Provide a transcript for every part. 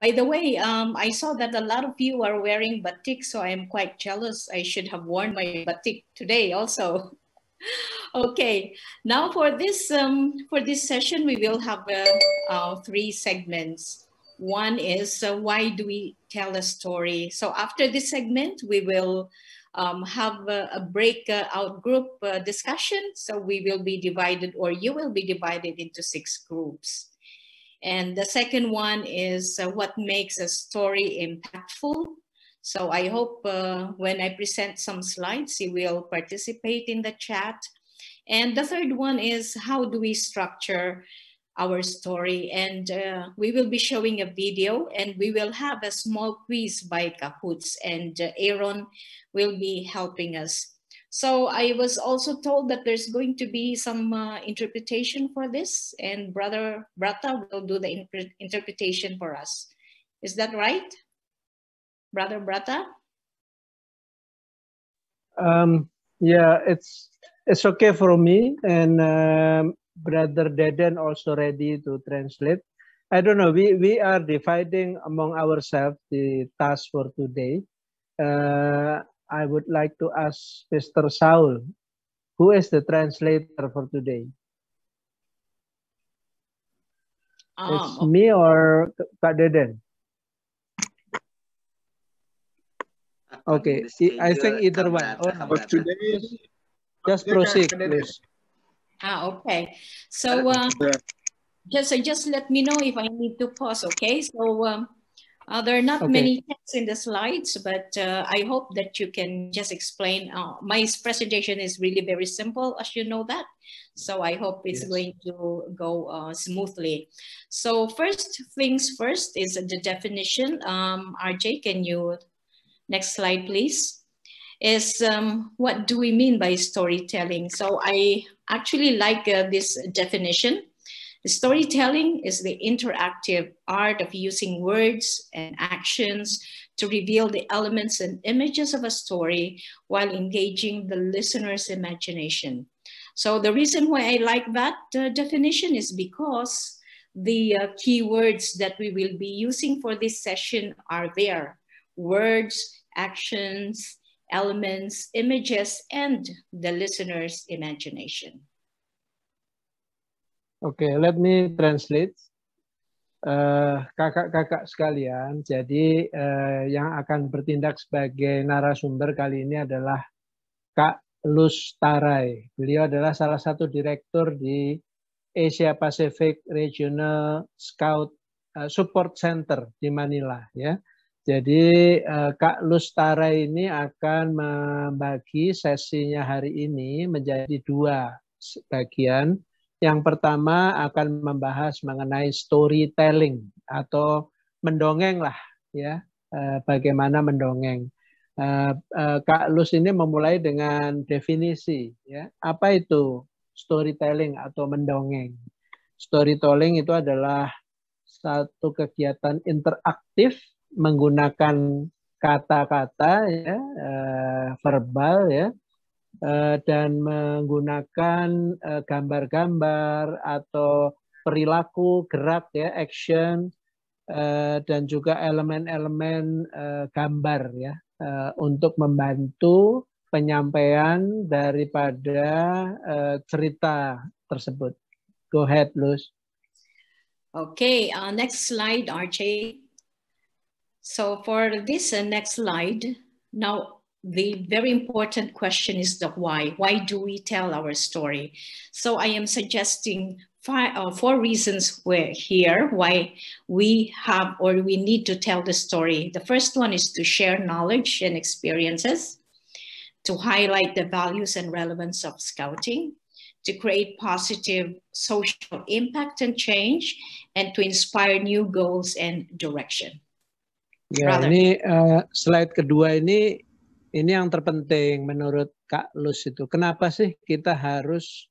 By the way, um, I saw that a lot of you are wearing batik, so I'm quite jealous. I should have worn my batik today also. okay, now for this um, for this session, we will have uh, uh, three segments. One is uh, why do we tell a story? So after this segment, we will um, have a, a breakout group uh, discussion. So we will be divided, or you will be divided into six groups. And the second one is uh, what makes a story impactful. So I hope uh, when I present some slides, you will participate in the chat. And the third one is how do we structure our story? And uh, we will be showing a video and we will have a small quiz by Kahoots and uh, Aaron will be helping us. So I was also told that there's going to be some uh, interpretation for this and Brother Brata will do the interpretation for us. Is that right? Brother Brata? Um, yeah, it's it's okay for me and um, Brother Deden also ready to translate. I don't know, we, we are dividing among ourselves the task for today. Uh, I would like to ask Mr. Saul, who is the translator for today? Um, it's okay. me or Kak Deden? Okay, I think either one. Oh, for today, just proceed, please. Ah, okay. So uh, just uh, just let me know if I need to pause. Okay. So um, uh, there are not okay. many texts in the slides, but uh, I hope that you can just explain. Uh, my presentation is really very simple, as you know that. So I hope it's yes. going to go uh, smoothly. So first things first is the definition. Um, RJ, can you, next slide, please? Is um, what do we mean by storytelling? So I actually like uh, this definition Storytelling is the interactive art of using words and actions to reveal the elements and images of a story while engaging the listener's imagination. So the reason why I like that uh, definition is because the uh, keywords that we will be using for this session are there. Words, actions, elements, images, and the listener's imagination. Oke, okay, let me translate. Eh, kakak-kakak uh, sekalian, jadi uh, yang akan bertindak sebagai narasumber kali ini adalah Kak Lus Tarai. Beliau adalah salah satu direktur di Asia Pacific Regional Scout uh, Support Center di Manila. Ya, jadi uh, Kak Lus Tarai ini akan membagi sesinya hari ini menjadi dua bagian. Yang pertama akan membahas mengenai storytelling atau mendongeng lah ya, eh, bagaimana mendongeng. Eh, eh, Kak Lus ini memulai dengan definisi ya, apa itu storytelling atau mendongeng. Storytelling itu adalah satu kegiatan interaktif menggunakan kata-kata ya, verbal ya dan menggunakan eh, gambar-gambar atau perilaku gerak ya action eh, dan juga elemen-elemen gambar ya untuk membantu penyampaian daripada cerita tersebut. Go ahead, Luz. Okay, uh, next slide, RJ. So for this uh, next slide, now the very important question is the why. Why do we tell our story? So I am suggesting five, uh, four reasons we're here, why we have or we need to tell the story. The first one is to share knowledge and experiences, to highlight the values and relevance of scouting, to create positive social impact and change, and to inspire new goals and direction. Ya, ini uh, slide kedua ini ini yang terpenting menurut Kak Lus itu. Kenapa sih kita harus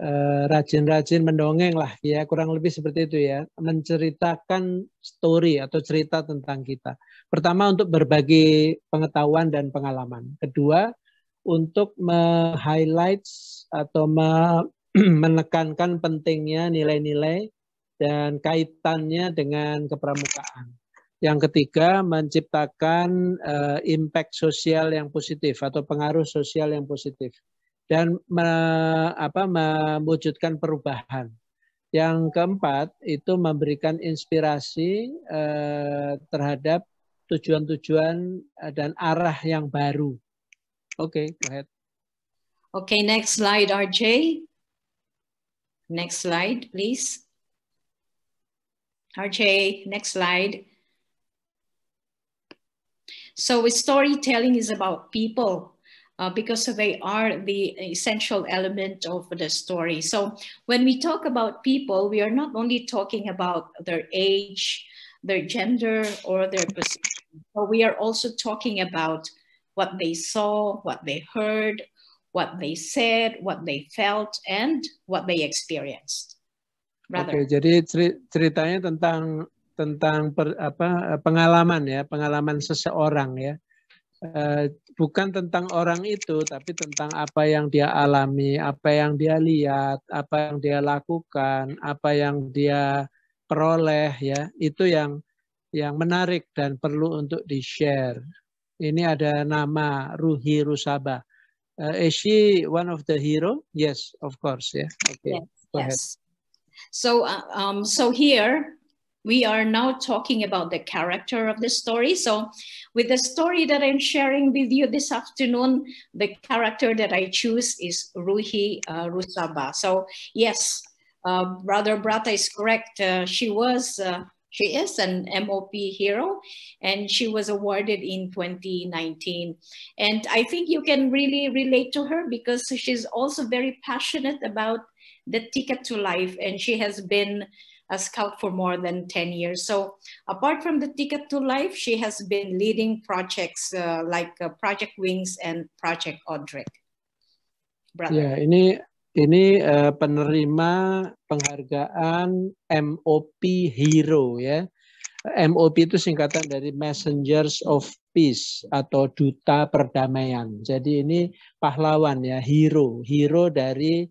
eh, rajin-rajin mendongeng lah ya kurang lebih seperti itu ya menceritakan story atau cerita tentang kita. Pertama untuk berbagi pengetahuan dan pengalaman. Kedua untuk me-highlight atau me menekankan pentingnya nilai-nilai dan kaitannya dengan kepramukaan. Yang ketiga, menciptakan uh, impact sosial yang positif atau pengaruh sosial yang positif dan me, apa, mewujudkan perubahan. Yang keempat itu memberikan inspirasi uh, terhadap tujuan-tujuan dan arah yang baru. Oke, okay, go ahead. Okay, next slide, RJ. Next slide, please. RJ, next slide. So storytelling is about people uh, because they are the essential element of the story. So when we talk about people, we are not only talking about their age, their gender, or their position, but we are also talking about what they saw, what they heard, what they said, what they felt, and what they experienced. Okay, jadi ceritanya tentang tentang per, apa pengalaman ya, pengalaman seseorang ya. Uh, bukan tentang orang itu, tapi tentang apa yang dia alami, apa yang dia lihat, apa yang dia lakukan, apa yang dia peroleh ya. Itu yang yang menarik dan perlu untuk di-share. Ini ada nama Ruhi Rusaba. Uh, is she one of the hero? Yes, of course. Yeah. Okay. Yes. Go yes. ahead. So, uh, um, so here we are now talking about the character of the story. So with the story that I'm sharing with you this afternoon, the character that I choose is Ruhi uh, Rusaba. So yes, uh, Brother Brata is correct. Uh, she was, uh, she is an MOP hero and she was awarded in 2019. And I think you can really relate to her because she's also very passionate about the ticket to life and she has been a scout for more than 10 years. So apart from the Ticket to Life, she has been leading projects uh, like uh, Project Wings and Project Audric. Brother. Ya, ini ini uh, penerima penghargaan MOP Hero ya. MOP itu singkatan dari Messengers of Peace atau duta perdamaian. Jadi ini pahlawan ya, hero, hero dari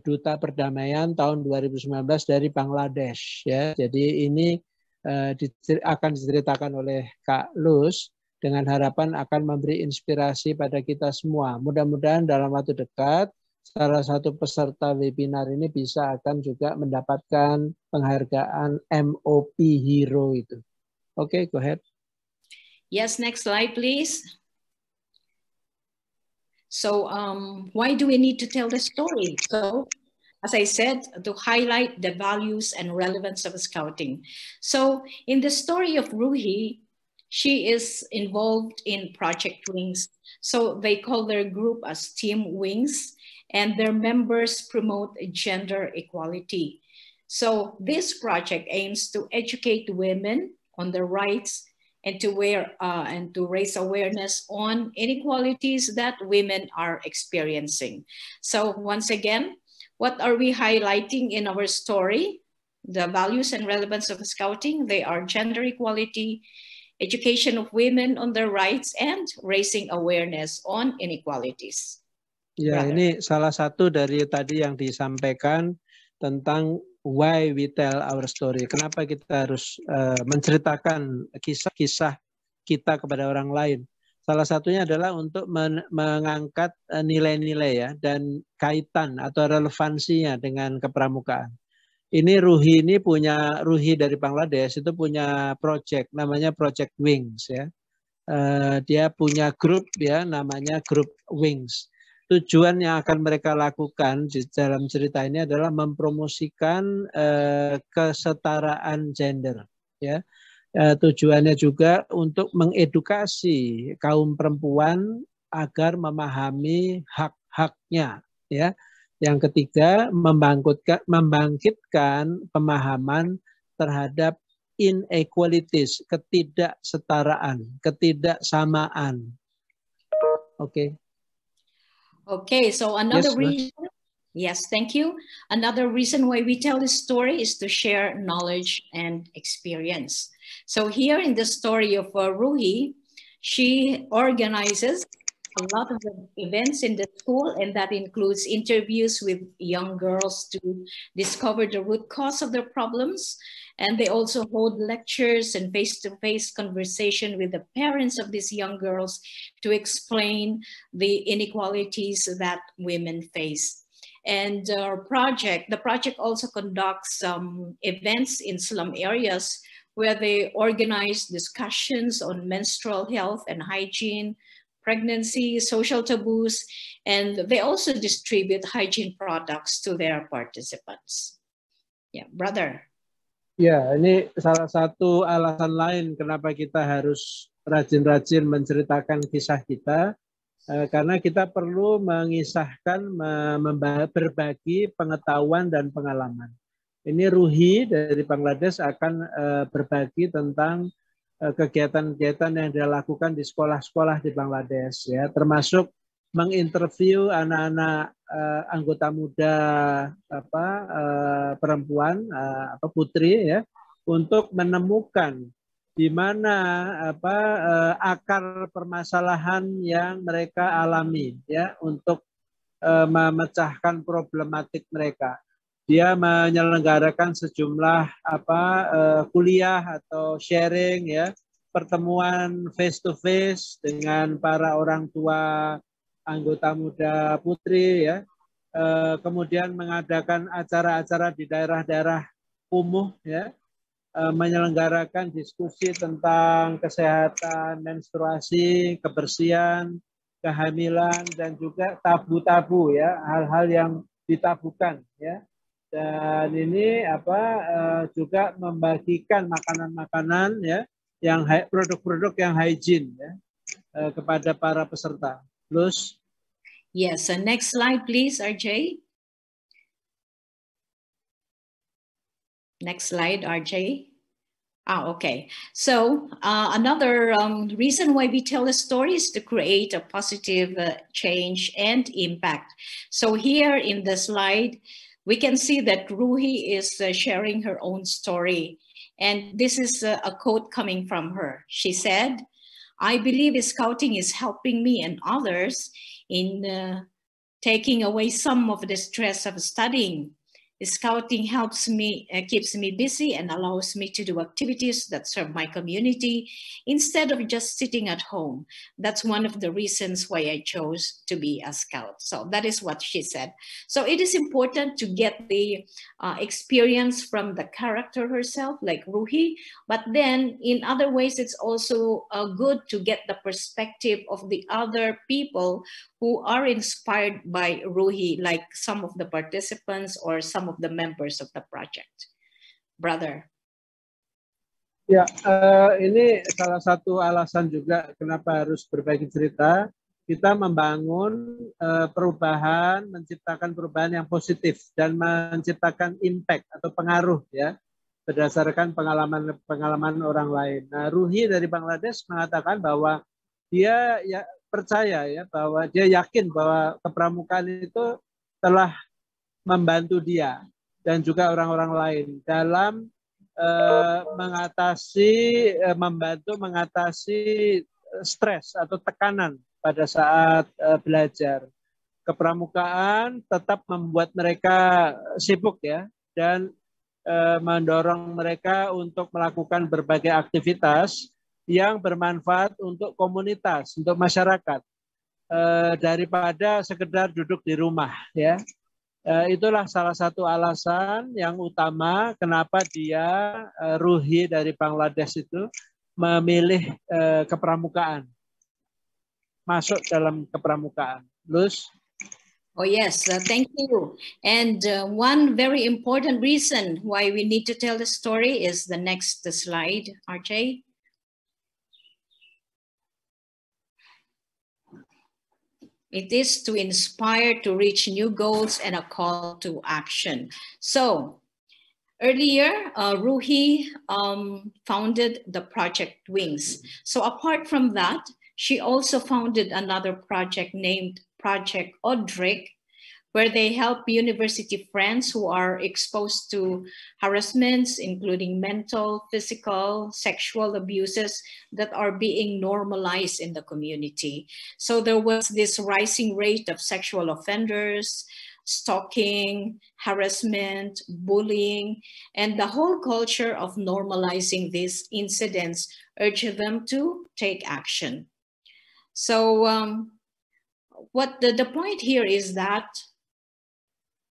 duta perdamaian tahun 2019 dari Bangladesh ya. Jadi ini uh, akan diceritakan oleh Kak Lus dengan harapan akan memberi inspirasi pada kita semua. Mudah-mudahan dalam waktu dekat salah satu peserta webinar ini bisa akan juga mendapatkan penghargaan MOP Hero itu. Oke, okay, go ahead. Yes, next slide please. So um, why do we need to tell the story? So as I said, to highlight the values and relevance of scouting. So in the story of Ruhi, she is involved in Project Wings. So they call their group as Team Wings and their members promote gender equality. So this project aims to educate women on their rights and to wear uh, and to raise awareness on inequalities that women are experiencing. So once again, what are we highlighting in our story? The values and relevance of scouting, they are gender equality, education of women on their rights, and raising awareness on inequalities. Ya, Brother. ini salah satu dari tadi yang disampaikan tentang why we tell our story. Kenapa kita harus uh, menceritakan kisah-kisah kita kepada orang lain? Salah satunya adalah untuk men mengangkat eh, nilai-nilai ya dan kaitan atau relevansinya dengan kepramukaan. Ini Ruhi ini punya Ruhi dari Bangladesh itu punya project namanya Project Wings ya. Uh, dia punya grup ya namanya Grup Wings tujuan yang akan mereka lakukan di dalam cerita ini adalah mempromosikan uh, kesetaraan gender ya. Uh, tujuannya juga untuk mengedukasi kaum perempuan agar memahami hak-haknya ya. Yang ketiga membangkitkan membangkitkan pemahaman terhadap inequalities ketidaksetaraan ketidaksamaan. Oke. okay. Okay, so another yes, reason, yes, thank you. Another reason why we tell this story is to share knowledge and experience. So here in the story of uh, Ruhi, she organizes a lot of events in the school, and that includes interviews with young girls to discover the root cause of their problems. And they also hold lectures and face-to-face -face conversation with the parents of these young girls to explain the inequalities that women face. And our project, the project also conducts some events in slum areas where they organize discussions on menstrual health and hygiene, pregnancy, social taboos, and they also distribute hygiene products to their participants. Yeah, brother. Ya, ini salah satu alasan lain kenapa kita harus rajin-rajin menceritakan kisah kita, eh, karena kita perlu mengisahkan, berbagi pengetahuan dan pengalaman. Ini Ruhi dari Bangladesh akan uh, berbagi tentang kegiatan-kegiatan yang dia lakukan di sekolah-sekolah di Bangladesh ya, termasuk menginterview anak-anak uh, anggota muda apa uh, perempuan uh, apa putri ya untuk menemukan di mana apa uh, akar permasalahan yang mereka alami ya untuk uh, memecahkan problematik mereka dia menyelenggarakan sejumlah apa uh, kuliah atau sharing ya pertemuan face to face dengan para orang tua anggota muda putri ya uh, kemudian mengadakan acara-acara di daerah-daerah kumuh ya uh, menyelenggarakan diskusi tentang kesehatan menstruasi kebersihan kehamilan dan juga tabu-tabu ya hal-hal yang ditabukan ya dan ini apa uh, juga membagikan makanan-makanan ya yang produk-produk yang hygiene ya uh, kepada para peserta. Plus Yes, and next slide please RJ. Next slide RJ. Ah, okay. So uh, another um, reason why we tell a story is to create a positive uh, change and impact. So here in the slide, we can see that Ruhi is uh, sharing her own story. And this is a, a quote coming from her. She said, I believe scouting is helping me and others in uh, taking away some of the stress of studying Scouting helps me, uh, keeps me busy and allows me to do activities that serve my community instead of just sitting at home. That's one of the reasons why I chose to be a scout. So that is what she said. So it is important to get the uh, experience from the character herself, like Ruhi, but then in other ways, it's also uh, good to get the perspective of the other people who are inspired by Ruhi, like some of the participants or some of the members of the project. Brother. Ya, uh, ini salah satu alasan juga kenapa harus berbagi cerita. Kita membangun uh, perubahan, menciptakan perubahan yang positif dan menciptakan impact atau pengaruh ya berdasarkan pengalaman-pengalaman orang lain. Nah, Ruhi dari Bangladesh mengatakan bahwa dia ya percaya ya bahwa dia yakin bahwa kepramukaan itu telah membantu dia dan juga orang-orang lain dalam eh, mengatasi eh, membantu mengatasi stres atau tekanan pada saat eh, belajar. Kepramukaan tetap membuat mereka sibuk ya dan eh, mendorong mereka untuk melakukan berbagai aktivitas yang bermanfaat untuk komunitas, untuk masyarakat eh, daripada sekedar duduk di rumah ya. Eh, itulah salah satu alasan yang utama kenapa dia eh, Ruhi dari Bangladesh itu memilih eh, kepramukaan. Masuk dalam kepramukaan. Luz Oh, yes, uh, thank you. And uh, one very important reason why we need to tell the story is the next slide, RJ. It is to inspire to reach new goals and a call to action. So earlier, uh, Ruhi um, founded the project Wings. So apart from that, she also founded another project named Project Odric, where they help university friends who are exposed to harassments, including mental, physical, sexual abuses that are being normalized in the community. So there was this rising rate of sexual offenders, stalking, harassment, bullying, and the whole culture of normalizing these incidents urged them to take action. So um, what the, the point here is that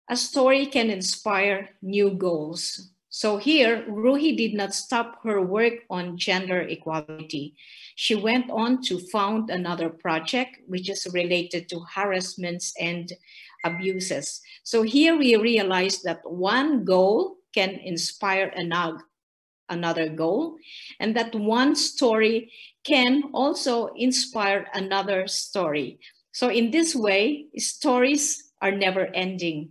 a story can inspire new goals. So here, Ruhi did not stop her work on gender equality. She went on to found another project, which is related to harassments and abuses. So here we realize that one goal can inspire another, another goal, and that one story can also inspire another story. So in this way, stories are never ending.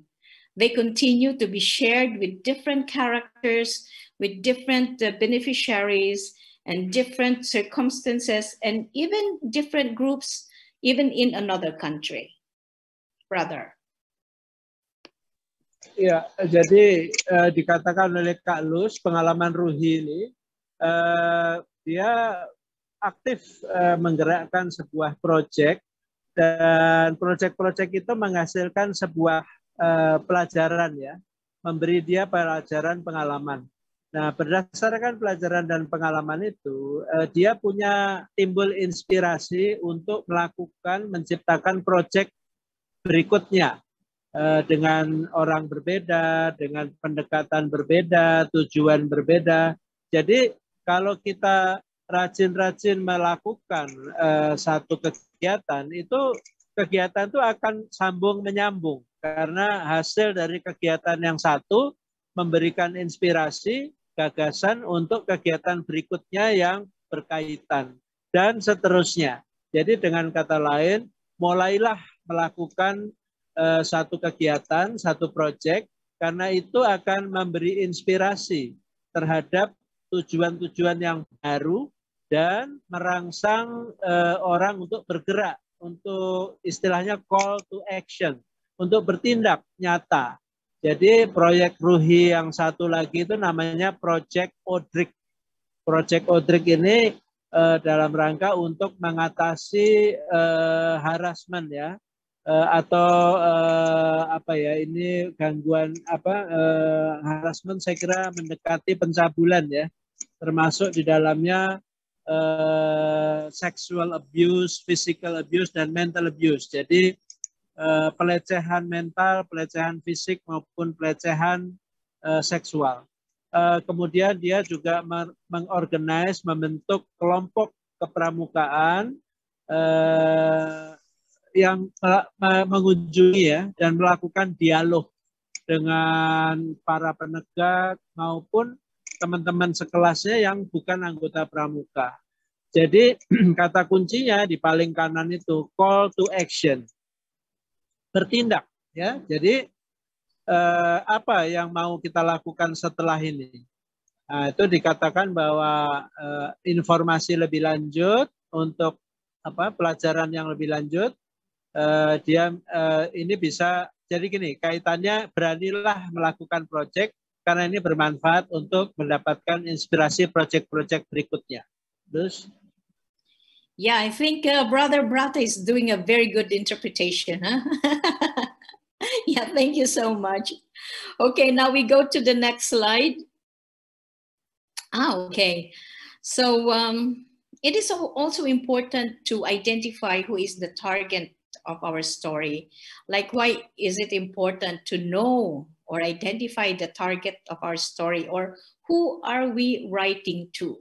They continue to be shared with different characters, with different uh, beneficiaries and different circumstances, and even different groups, even in another country. Brother. Ya, jadi uh, dikatakan oleh Kak Lus, pengalaman Ruhi ini, uh, dia aktif uh, menggerakkan sebuah proyek dan proyek-proyek itu menghasilkan sebuah uh, pelajaran ya, memberi dia pelajaran pengalaman. Nah, berdasarkan pelajaran dan pengalaman itu, uh, dia punya timbul inspirasi untuk melakukan, menciptakan proyek berikutnya Eh, dengan orang berbeda, dengan pendekatan berbeda, tujuan berbeda. Jadi kalau kita rajin-rajin melakukan uh, satu kegiatan itu kegiatan itu akan sambung menyambung karena hasil dari kegiatan yang satu memberikan inspirasi gagasan untuk kegiatan berikutnya yang berkaitan dan seterusnya. Jadi dengan kata lain mulailah melakukan uh, satu kegiatan, satu proyek, karena itu akan memberi inspirasi terhadap tujuan-tujuan yang baru dan merangsang uh, orang untuk bergerak, untuk istilahnya call to action, untuk bertindak nyata. Jadi proyek Ruhi yang satu lagi itu namanya Project Odrik. Project Odrik ini uh, dalam rangka untuk mengatasi uh, harassment ya, uh, atau uh, apa ya ini gangguan apa uh, harassment saya kira mendekati pencabulan ya termasuk di dalamnya uh, sexual abuse, physical abuse dan mental abuse. Jadi uh, pelecehan mental, pelecehan fisik maupun pelecehan uh, seksual. Uh, kemudian dia juga mengorganize, membentuk kelompok kepramukaan yang mengunjungi ya dan melakukan dialog dengan para penegak maupun teman-teman sekelasnya yang bukan anggota pramuka. Jadi kata kuncinya di paling kanan itu call to action. Bertindak ya. Jadi eh, apa yang mau kita lakukan setelah ini? Nah, itu dikatakan bahwa eh, informasi lebih lanjut untuk apa pelajaran yang lebih lanjut uh, dia uh, ini bisa jadi gini kaitannya beranilah melakukan proyek karena ini bermanfaat untuk mendapatkan inspirasi proyek-proyek berikutnya. Terus Yeah, I think uh, Brother Brata is doing a very good interpretation. Huh? yeah, thank you so much. Okay, now we go to the next slide. Ah, okay. So um, it is also important to identify who is the target of our story. Like, why is it important to know or identify the target of our story or who are we writing to?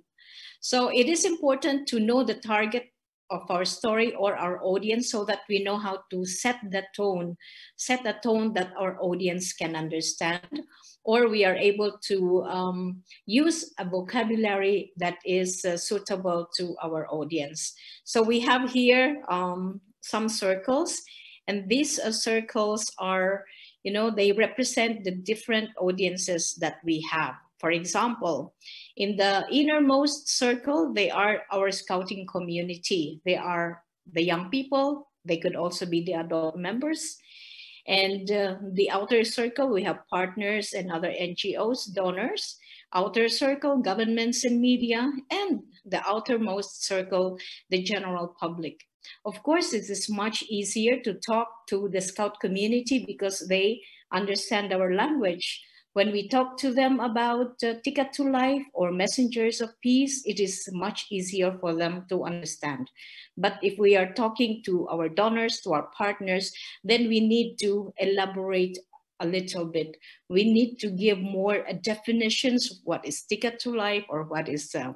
So it is important to know the target of our story or our audience so that we know how to set the tone, set a tone that our audience can understand, or we are able to um, use a vocabulary that is uh, suitable to our audience. So we have here um, some circles and these uh, circles are you know they represent the different audiences that we have for example in the innermost circle they are our scouting community. They are the young people. They could also be the adult members. And uh, the outer circle, we have partners and other NGOs, donors, outer circle, governments and media, and the outermost circle, the general public. Of course, it is much easier to talk to the Scout community because they understand our language. When we talk to them about uh, Ticket to Life or Messengers of Peace, it is much easier for them to understand. But if we are talking to our donors, to our partners, then we need to elaborate a little bit. We need to give more definitions of what is Ticket to Life or what is uh,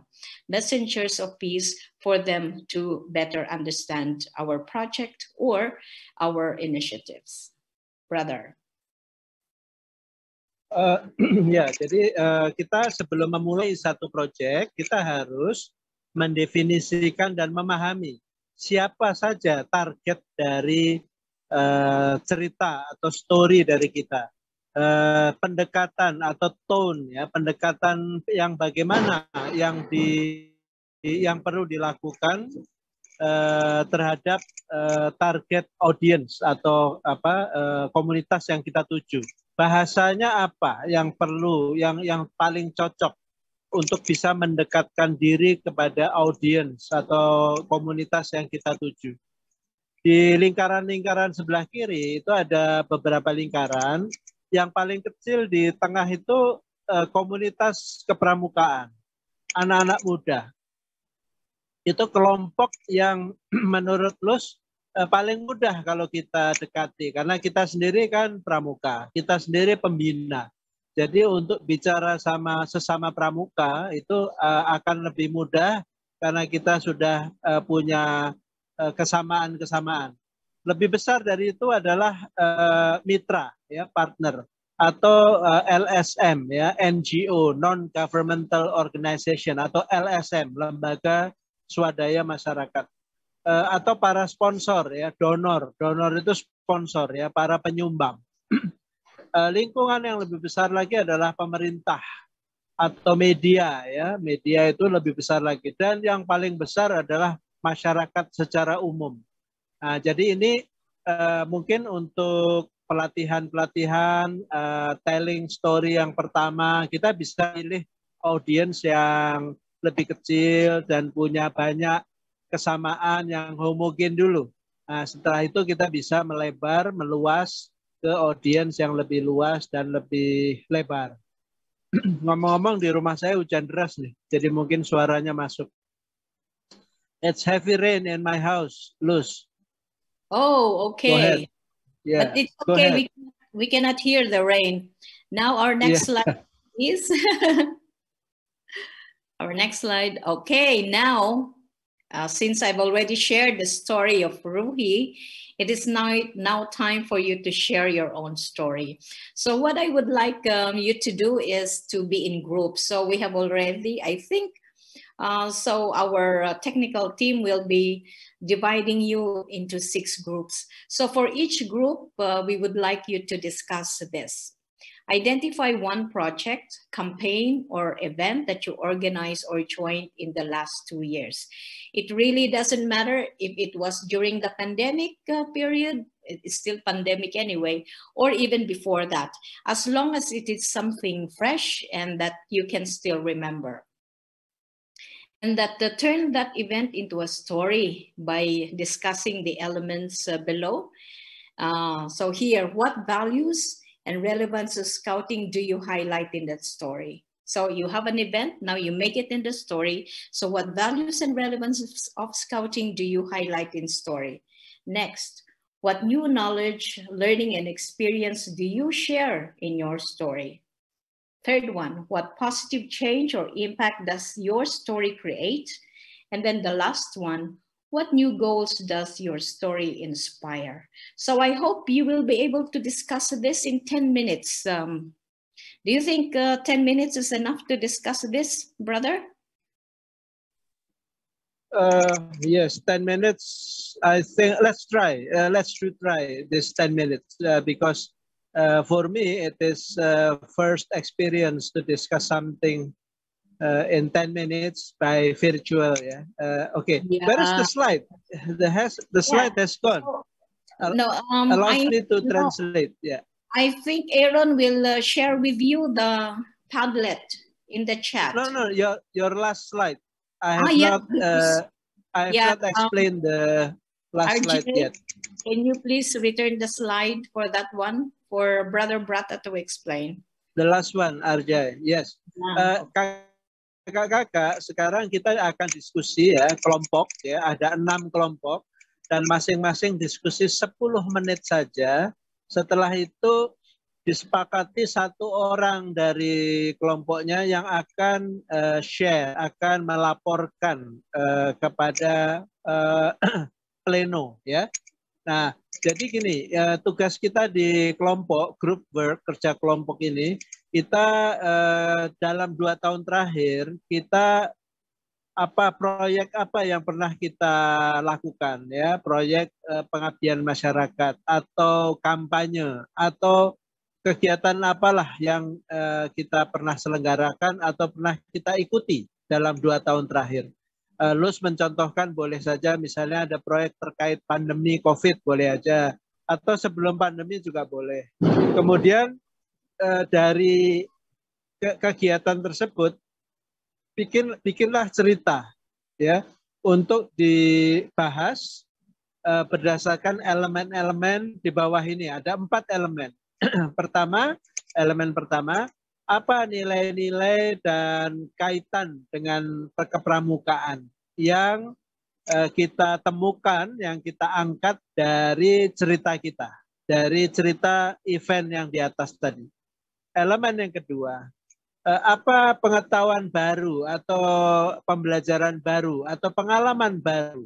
Messengers of Peace for them to better understand our project or our initiatives. Brother. Uh, ya, jadi uh, kita sebelum memulai satu proyek, kita harus mendefinisikan dan memahami siapa saja target dari uh, cerita atau story dari kita. Uh, pendekatan atau tone ya, pendekatan yang bagaimana yang di yang perlu dilakukan uh, terhadap uh, target audience atau apa uh, komunitas yang kita tuju. Bahasanya apa yang perlu, yang yang paling cocok untuk bisa mendekatkan diri kepada audiens atau komunitas yang kita tuju. Di lingkaran-lingkaran sebelah kiri itu ada beberapa lingkaran. Yang paling kecil di tengah itu eh, komunitas kepramukaan, anak-anak muda. Itu kelompok yang menurut Lus paling mudah kalau kita dekati karena kita sendiri kan pramuka, kita sendiri pembina. Jadi untuk bicara sama sesama pramuka itu uh, akan lebih mudah karena kita sudah uh, punya Eh, kesamaan-kesamaan. Lebih besar dari itu adalah uh, mitra ya partner atau uh, eh, LSM ya NGO non governmental organization atau LSM lembaga swadaya masyarakat atau para sponsor ya donor. Donor itu sponsor ya para penyumbang. Uh, lingkungan yang lebih besar lagi adalah pemerintah atau media ya. Media itu lebih besar lagi. Dan yang paling besar adalah masyarakat secara umum. Nah, jadi ini uh, mungkin untuk pelatihan-pelatihan uh, telling story yang pertama kita bisa pilih audiens yang lebih kecil dan punya banyak kesamaan yang homogen dulu. Nah, setelah itu kita bisa melebar, meluas ke audiens yang lebih luas dan lebih lebar. Ngomong-ngomong di rumah saya hujan deras nih, jadi mungkin suaranya masuk. It's heavy rain in my house, Luz. Oh, okay. Yeah, but it's okay. We, we cannot hear the rain. Now our next yeah. slide is our next slide. Okay, now uh, since I've already shared the story of Ruhi, it is now, now time for you to share your own story. So what I would like um, you to do is to be in groups. So we have already, I think, uh, so our uh, technical team will be dividing you into six groups. So for each group, uh, we would like you to discuss this. Identify one project, campaign, or event that you organized or joined in the last two years. It really doesn't matter if it was during the pandemic uh, period, it's still pandemic anyway, or even before that, as long as it is something fresh and that you can still remember and that uh, turn that event into a story by discussing the elements uh, below. Uh, so here, what values and relevance of scouting do you highlight in that story? So you have an event, now you make it in the story. So what values and relevance of, of scouting do you highlight in story? Next, what new knowledge, learning, and experience do you share in your story? Third one, what positive change or impact does your story create? And then the last one, what new goals does your story inspire? So I hope you will be able to discuss this in 10 minutes. Um, do you think uh, 10 minutes is enough to discuss this, brother? Uh, yes, 10 minutes. I think let's try. Uh, let's try this 10 minutes uh, because uh, for me, it is uh, first experience to discuss something uh, in 10 minutes by virtual. Yeah. Uh, okay. Yeah. Where is the slide? The has the slide yeah. has gone. no, um, allows I, me to no, translate. Yeah. I think Aaron will uh, share with you the Padlet in the chat. No, no, your your last slide. I have Ah, yeah, not. Uh, I have Yeah, not explained the last RJ, slide yet. Can you please return the slide for that one for Brother Brata to explain? The last one, RJ. Yes. Ah, Eh, kakak-kakak, sekarang kita akan diskusi ya kelompok ya. Ada enam kelompok dan masing-masing diskusi 10 menit saja. Setelah itu disepakati satu orang dari kelompoknya yang akan eh, share, akan melaporkan eh, kepada eh, pleno ya. Nah, jadi gini, ya, tugas kita di kelompok group work kerja kelompok ini kita eh, dalam dua tahun terakhir kita apa proyek apa yang pernah kita lakukan ya proyek eh, pengabdian masyarakat atau kampanye atau kegiatan apalah yang eh, kita pernah selenggarakan atau pernah kita ikuti dalam dua tahun terakhir. Eh, Lus mencontohkan boleh saja misalnya ada proyek terkait pandemi COVID boleh aja atau sebelum pandemi juga boleh. Kemudian eh, dari ke- kegiatan tersebut bikin bikinlah cerita ya untuk dibahas eh, berdasarkan elemen-elemen di bawah ini ada empat elemen. pertama, elemen pertama apa nilai-nilai dan kaitan dengan kepramukaan yang eh, kita temukan, yang kita angkat dari cerita kita, dari cerita event yang di atas tadi. Elemen yang kedua, eh, apa pengetahuan baru atau pembelajaran baru atau pengalaman baru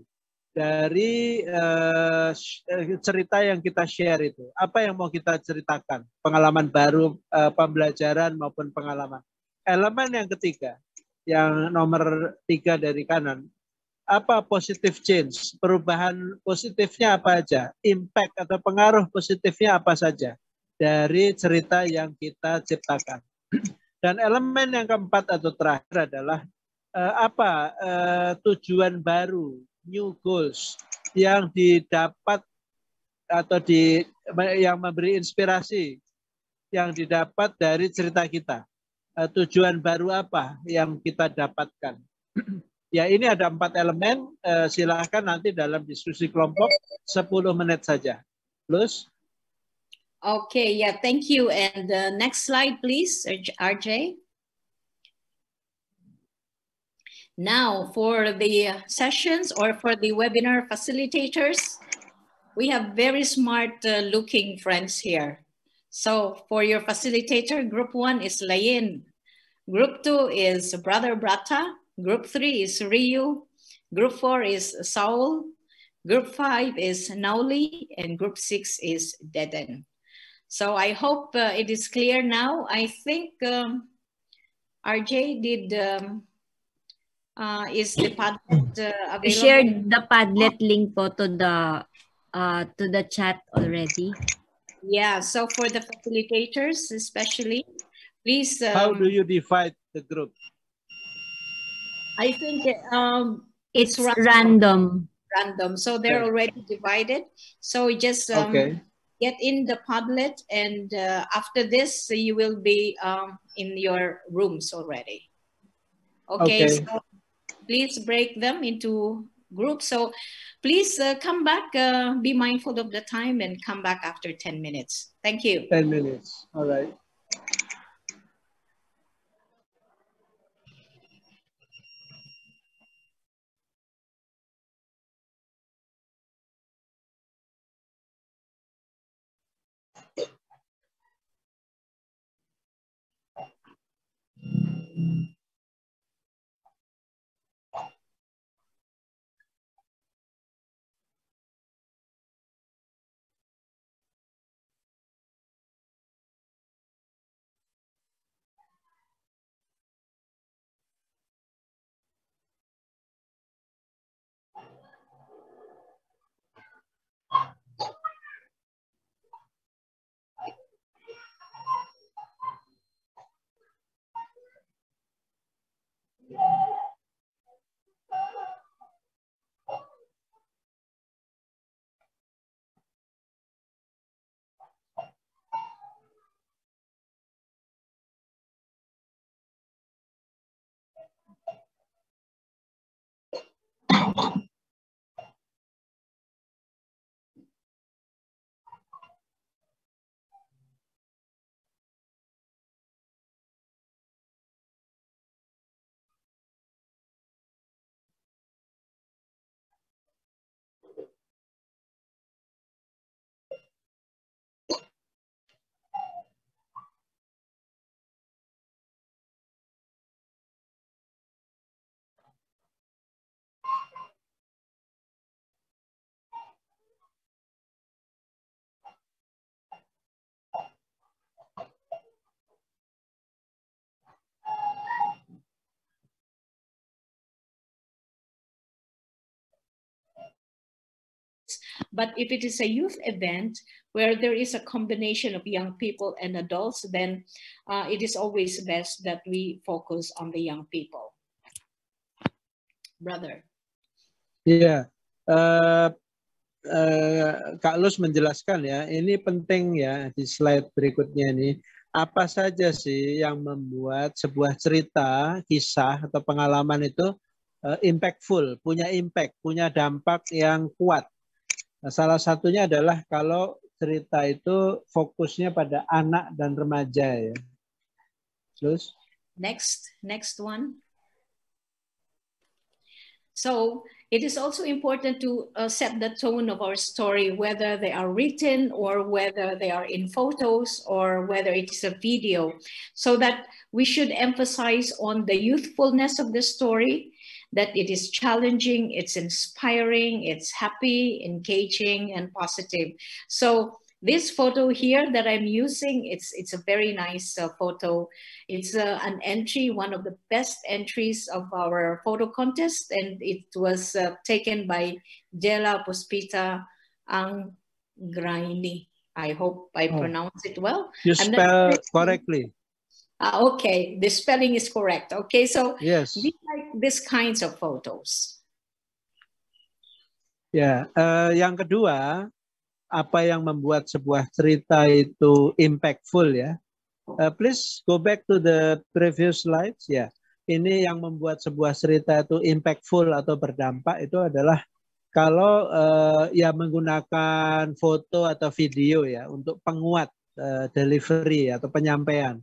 dari eh, eh, cerita yang kita share itu? Apa yang mau kita ceritakan? Pengalaman baru, pembelajaran maupun pengalaman. Elemen yang ketiga, yang nomor tiga dari kanan, apa positive change? Perubahan positifnya apa aja? Impact atau pengaruh positifnya apa saja dari cerita yang kita ciptakan? Dan elemen yang keempat atau terakhir adalah eh, apa eh, tujuan baru, new goals yang didapat atau di yang memberi inspirasi yang didapat dari cerita kita. Eh, tujuan baru apa yang kita dapatkan? ya ini ada empat elemen. Eh, silahkan nanti dalam diskusi kelompok 10 menit saja. Plus, Okay, yeah, thank you. And the next slide, please, RJ. Now, for the sessions or for the webinar facilitators, we have very smart uh, looking friends here. So for your facilitator, group one is Layin. Group two is Brother Brata. Group three is Ryu. Group four is Saul. Group five is Nauli. And group six is Deden. So I hope uh, it is clear now. I think um, RJ did, um, uh, is the Padlet uh, I available? shared the Padlet link po to the uh, to the chat already. Yeah, so for the facilitators especially, please. Um, how do you divide the group? I think um, It's random. random. random. So they're Okay. already divided. So just um, Okay. Get in the Padlet and uh, after this you will be um, in your rooms already. Okay, Okay. so please break them into groups. So please uh, come back, uh, be mindful of the time and come back after 10 minutes. Thank you. 10 minutes. All right. on. But if it is a youth event where there is a combination of young people and adults, then uh, it is always best that we focus on the young people. Brother. Iya, uh, uh, Kak Lus menjelaskan ya, ini penting ya di slide berikutnya ini. Apa saja sih yang membuat sebuah cerita, kisah atau pengalaman itu uh, impactful, punya impact, punya dampak yang kuat. Nah, salah satunya adalah kalau cerita itu fokusnya pada anak dan remaja ya. Terus? Next, next one. So it is also important to uh, set the tone of our story, whether they are written or whether they are in photos or whether it is a video, so that we should emphasize on the youthfulness of the story, that it is challenging, it's inspiring, it's happy, engaging, and positive. So this photo here that I'm using, it's, it's a very nice uh, photo. It's uh, an entry, one of the best entries of our photo contest, and it was uh, taken by Dela Puspita Angraini. I hope I oh. pronounce it well. You spell correctly. Uh, okay, the spelling is correct. Okay, so yes, we like these kinds of photos. Ya, yeah. uh, yang kedua, apa yang membuat sebuah cerita itu impactful ya. Uh, please go back to the previous slides ya. Ini yang membuat sebuah cerita itu impactful atau berdampak itu adalah kalau uh, ya menggunakan foto atau video ya untuk penguat uh, delivery atau penyampaian.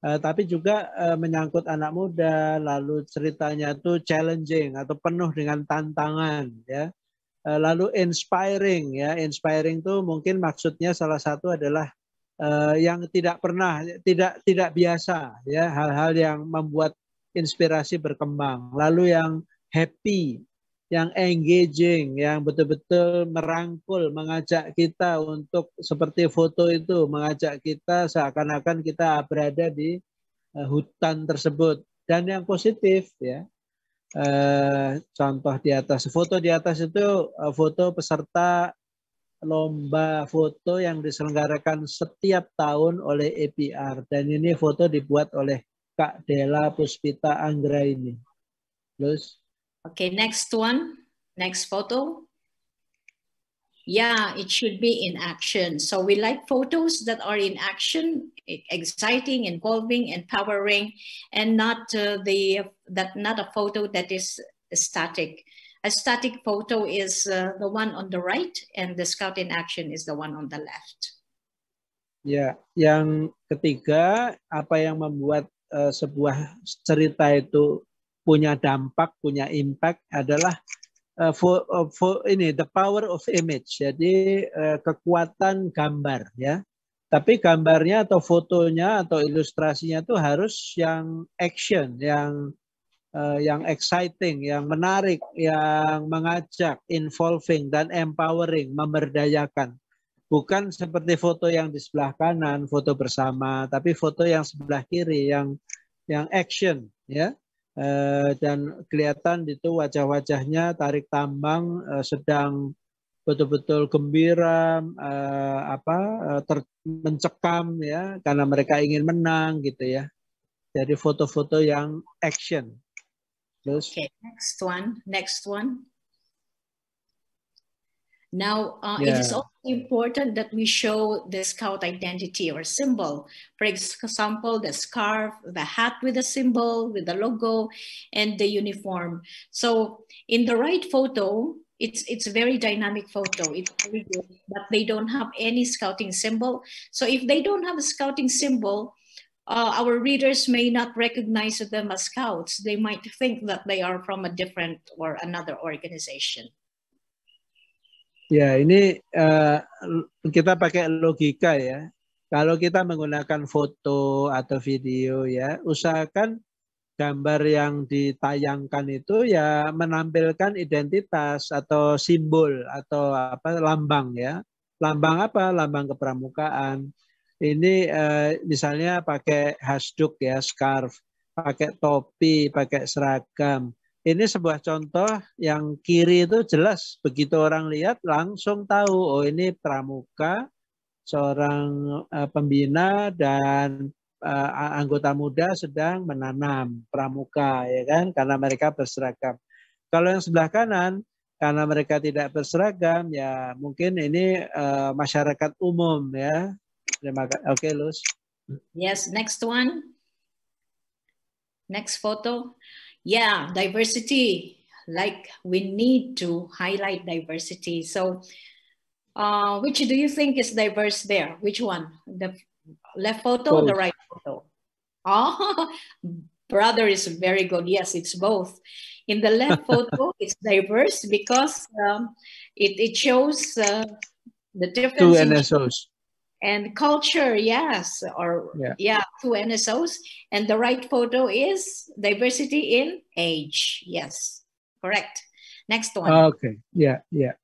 Uh, tapi juga uh, menyangkut anak muda, lalu ceritanya itu challenging atau penuh dengan tantangan ya. Eh, lalu inspiring ya. Inspiring itu mungkin maksudnya salah satu adalah uh, yang tidak pernah tidak tidak biasa ya. Hal-hal yang membuat inspirasi berkembang. Lalu yang happy yang engaging yang betul-betul merangkul mengajak kita untuk seperti foto itu mengajak kita seakan-akan kita berada di uh, hutan tersebut dan yang positif ya eh, contoh di atas foto di atas itu eh, foto peserta lomba foto yang diselenggarakan setiap tahun oleh APR dan ini foto dibuat oleh Kak Dela Puspita Anggra ini. Terus? Okay, next one, next photo. Yeah, it should be in action. So we like photos that are in action, exciting, involving, empowering, and not uh, the that not a photo that is static. A static photo is uh, the one on the right, and the scout in action is the one on the left. Ya, yang ketiga, apa yang membuat uh, sebuah cerita itu punya dampak, punya impact adalah uh, for, uh, for ini the power of image. Jadi uh, kekuatan gambar ya. Tapi gambarnya atau fotonya atau ilustrasinya itu harus yang action, yang uh, yang exciting, yang menarik, yang mengajak, involving dan empowering, memberdayakan. Bukan seperti foto yang di sebelah kanan, foto bersama, tapi foto yang sebelah kiri yang yang action ya Eh, dan kelihatan itu wajah-wajahnya tarik tambang eh, sedang betul-betul gembira eh, apa ter, mencekam ya karena mereka ingin menang gitu ya. Jadi foto-foto yang action. Terus. Okay, next one, next one. Now, uh, yeah. it is also important that we show the scout identity or symbol. For example, the scarf, the hat with the symbol, with the logo, and the uniform. So in the right photo, it's it's a very dynamic photo. It's very good, but they don't have any scouting symbol. So if they don't have a scouting symbol, uh, our readers may not recognize them as scouts. They might think that they are from a different or another organization. Ya, ini uh, kita pakai logika ya. Kalau kita menggunakan foto atau video ya, usahakan gambar yang ditayangkan itu ya menampilkan identitas atau simbol atau apa lambang ya. Lambang apa? Lambang kepramukaan. Ini uh, misalnya pakai hasduk ya, scarf, pakai topi, pakai seragam ini sebuah contoh yang kiri itu jelas begitu orang lihat langsung tahu oh ini pramuka seorang uh, pembina dan uh, anggota muda sedang menanam pramuka ya kan karena mereka berseragam. Kalau yang sebelah kanan karena mereka tidak berseragam ya mungkin ini uh, masyarakat umum ya. Terima kasih. Oke, okay, Luz. Yes, next one. Next photo. Yeah, diversity. Like we need to highlight diversity. So, uh, which do you think is diverse there? Which one? The left photo, both. the right photo? Oh, brother is very good. Yes, it's both. In the left photo, it's diverse because um, it, it shows uh, the difference. Two NSOs and culture yes or yeah. yeah two nsos and the right photo is diversity in age. Yes correct. Next one. Ah, okay. Yeah yeah.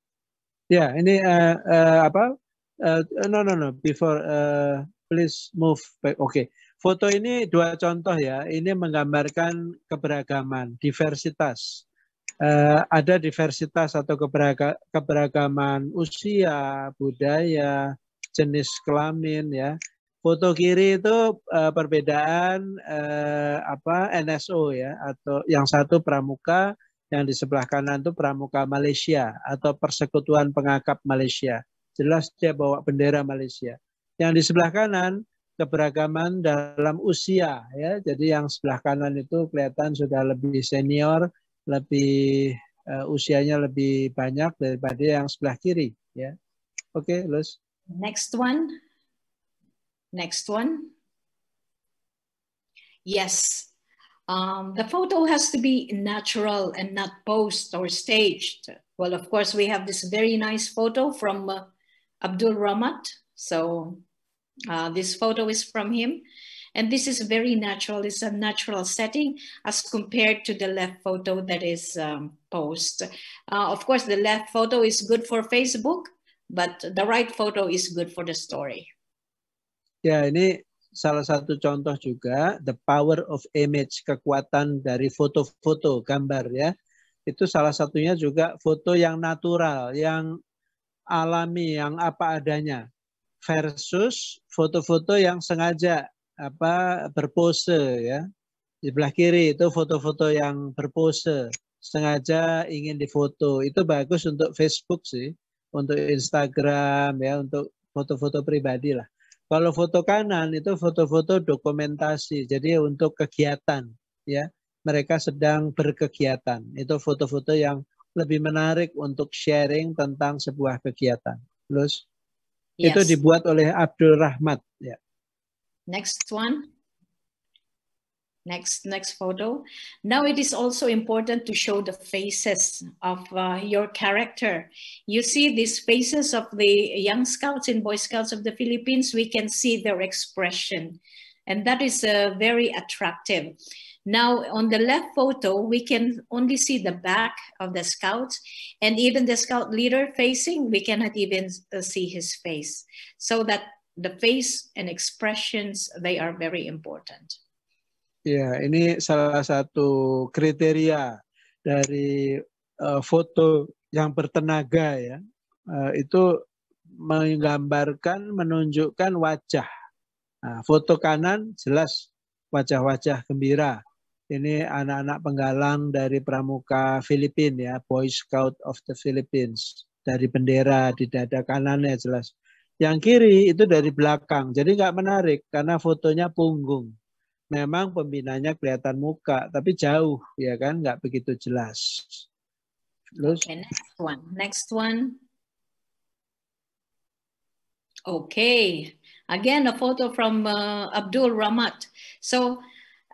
Yeah ini uh, uh, apa? Uh, no no no. Before uh, please move back. Oke okay. foto ini dua contoh ya. Ini menggambarkan keberagaman diversitas. Uh, ada diversitas atau keberagaman usia budaya jenis kelamin ya. Foto kiri itu uh, perbedaan uh, apa NSO ya atau yang satu pramuka, yang di sebelah kanan itu pramuka Malaysia atau Persekutuan Pengakap Malaysia. Jelas dia bawa bendera Malaysia. Yang di sebelah kanan keberagaman dalam usia ya. Jadi yang sebelah kanan itu kelihatan sudah lebih senior, lebih uh, usianya lebih banyak daripada yang sebelah kiri ya. Oke, okay. Next one. Next one. Yes. Um, the photo has to be natural and not posed or staged. Well, of course, we have this very nice photo from uh, Abdul Ramat. So uh, this photo is from him. And this is very natural. It's a natural setting as compared to the left photo that is um, posed. Uh, of course, the left photo is good for Facebook, but the right photo is good for the story. Ya, ini salah satu contoh juga the power of image, kekuatan dari foto-foto, gambar ya. Itu salah satunya juga foto yang natural, yang alami, yang apa adanya versus foto-foto yang sengaja apa berpose ya. Di belah kiri itu foto-foto yang berpose, sengaja ingin difoto. Itu bagus untuk Facebook sih untuk Instagram ya untuk foto-foto pribadi lah. Kalau foto kanan itu foto-foto dokumentasi, jadi untuk kegiatan ya. Mereka sedang berkegiatan. Itu foto-foto yang lebih menarik untuk sharing tentang sebuah kegiatan. Terus yes. itu dibuat oleh Abdul Rahmat ya. Next one. Next, next photo. Now it is also important to show the faces of uh, your character. You see these faces of the young scouts and boy scouts of the Philippines, we can see their expression. And that is uh, very attractive. Now on the left photo, we can only see the back of the scouts and even the scout leader facing, we cannot even uh, see his face. So that the face and expressions, they are very important. Ya, ini salah satu kriteria dari uh, foto yang bertenaga ya. Uh, itu menggambarkan, menunjukkan wajah. Nah, foto kanan jelas wajah-wajah gembira. Ini anak-anak penggalang dari pramuka Filipina ya, Boy Scout of the Philippines. Dari bendera di dada kanannya jelas. Yang kiri itu dari belakang, jadi nggak menarik karena fotonya punggung memang pembinanya kelihatan muka, tapi jauh, ya kan, nggak begitu jelas. Terus, okay, next one. Next one. Okay, again a photo from uh, Abdul Ramat. So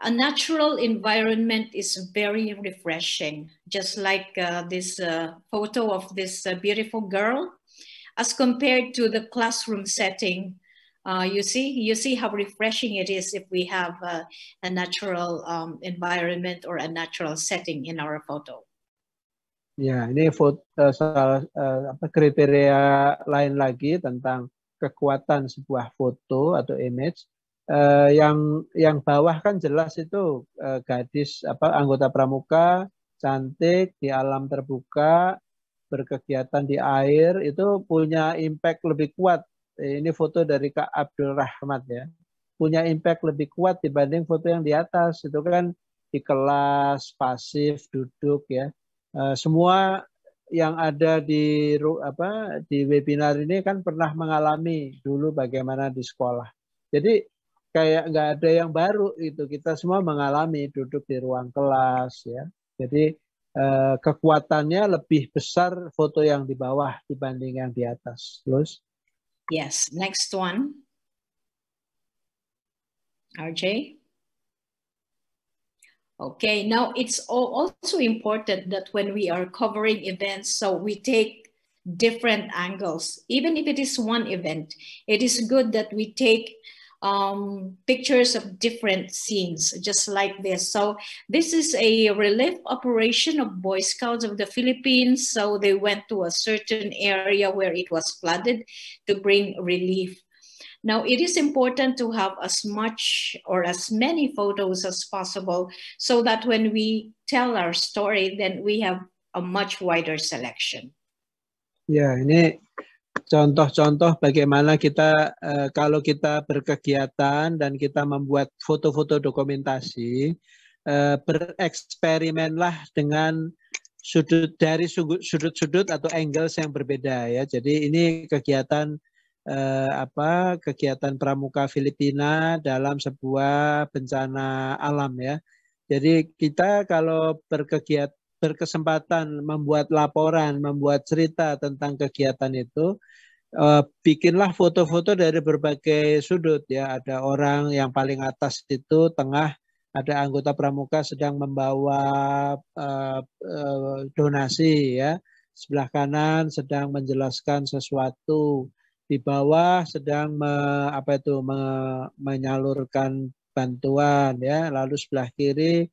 a natural environment is very refreshing, just like uh, this uh, photo of this uh, beautiful girl, as compared to the classroom setting uh, you see, you see how refreshing it is if we have uh, a natural um, environment or a natural setting in our photo. Ya, ini foto, uh, salah, uh, apa, kriteria lain lagi tentang kekuatan sebuah foto atau image. Uh, yang yang bawah kan jelas itu uh, gadis apa anggota pramuka cantik di alam terbuka, berkegiatan di air itu punya impact lebih kuat. Ini foto dari Kak Abdul Rahmat ya. Punya impact lebih kuat dibanding foto yang di atas. Itu kan di kelas, pasif, duduk ya. Eh, semua yang ada di apa di webinar ini kan pernah mengalami dulu bagaimana di sekolah. Jadi kayak nggak ada yang baru itu kita semua mengalami duduk di ruang kelas ya. Jadi eh, kekuatannya lebih besar foto yang di bawah dibanding yang di atas. Terus? Yes, next one. RJ. Okay, now it's also important that when we are covering events, so we take different angles. Even if it is one event, it is good that we take um, pictures of different scenes, just like this. So this is a relief operation of Boy Scouts of the Philippines. So they went to a certain area where it was flooded to bring relief now, it is important to have as much or as many photos as possible so that when we tell our story, then we have a much wider selection. Ya, ini contoh-contoh bagaimana kita uh, kalau kita berkegiatan dan kita membuat foto-foto dokumentasi, uh, bereksperimenlah dengan sudut dari sudut-sudut atau angles yang berbeda ya. Jadi ini kegiatan eh, apa kegiatan pramuka Filipina dalam sebuah bencana alam ya. Jadi kita kalau berkegiatan berkesempatan membuat laporan, membuat cerita tentang kegiatan itu, eh, bikinlah foto-foto dari berbagai sudut ya. Ada orang yang paling atas itu tengah ada anggota pramuka sedang membawa uh, uh, donasi ya. Sebelah kanan sedang menjelaskan sesuatu di bawah sedang me, apa itu me, menyalurkan bantuan ya lalu sebelah kiri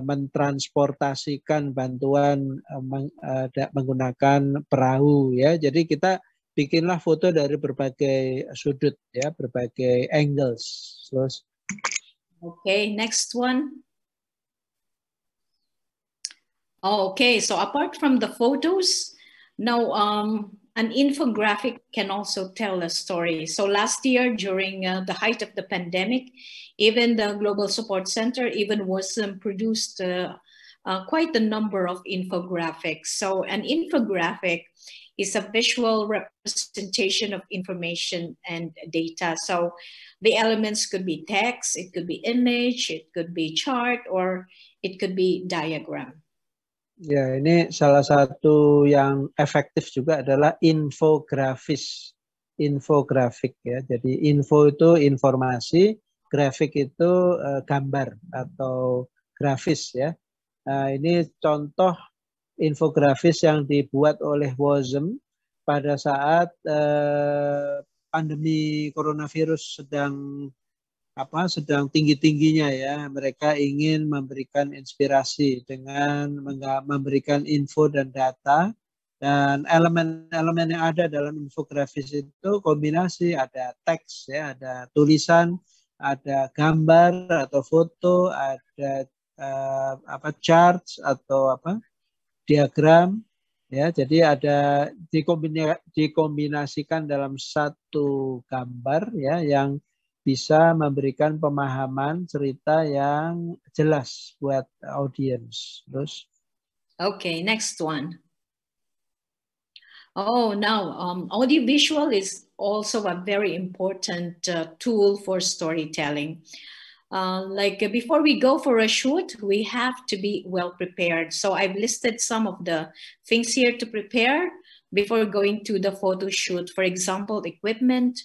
mentransportasikan bantuan e, meng, e, menggunakan perahu ya. Jadi kita bikinlah foto dari berbagai sudut ya berbagai angles. Terus okay next one. Oh, okay so apart from the photos now um an infographic can also tell a story. So last year, during uh, the height of the pandemic, even the Global Support Center even was um, produced uh, uh, quite a number of infographics. So an infographic is a visual representation of information and data. So the elements could be text, it could be image, it could be chart, or it could be diagram. Ya, ini salah satu yang efektif juga adalah infografis, infografik ya. Jadi info itu informasi, grafik itu uh, gambar atau grafis ya. Nah, ini contoh infografis yang dibuat oleh WOSM pada saat uh, pandemi coronavirus sedang apa sedang tinggi-tingginya ya. Mereka ingin memberikan inspirasi dengan memberikan info dan data dan elemen-elemen yang ada dalam infografis itu kombinasi ada teks ya, ada tulisan, ada gambar atau foto, ada uh, apa charts atau apa diagram ya. Jadi ada dikombinasikan dalam satu gambar ya yang bisa memberikan pemahaman cerita yang jelas buat audience. Terus. Okay, next one. Oh, now um, audiovisual is also a very important uh, tool for storytelling. Uh, like uh, before we go for a shoot, we have to be well prepared. So I've listed some of the things here to prepare before going to the photo shoot. For example, equipment,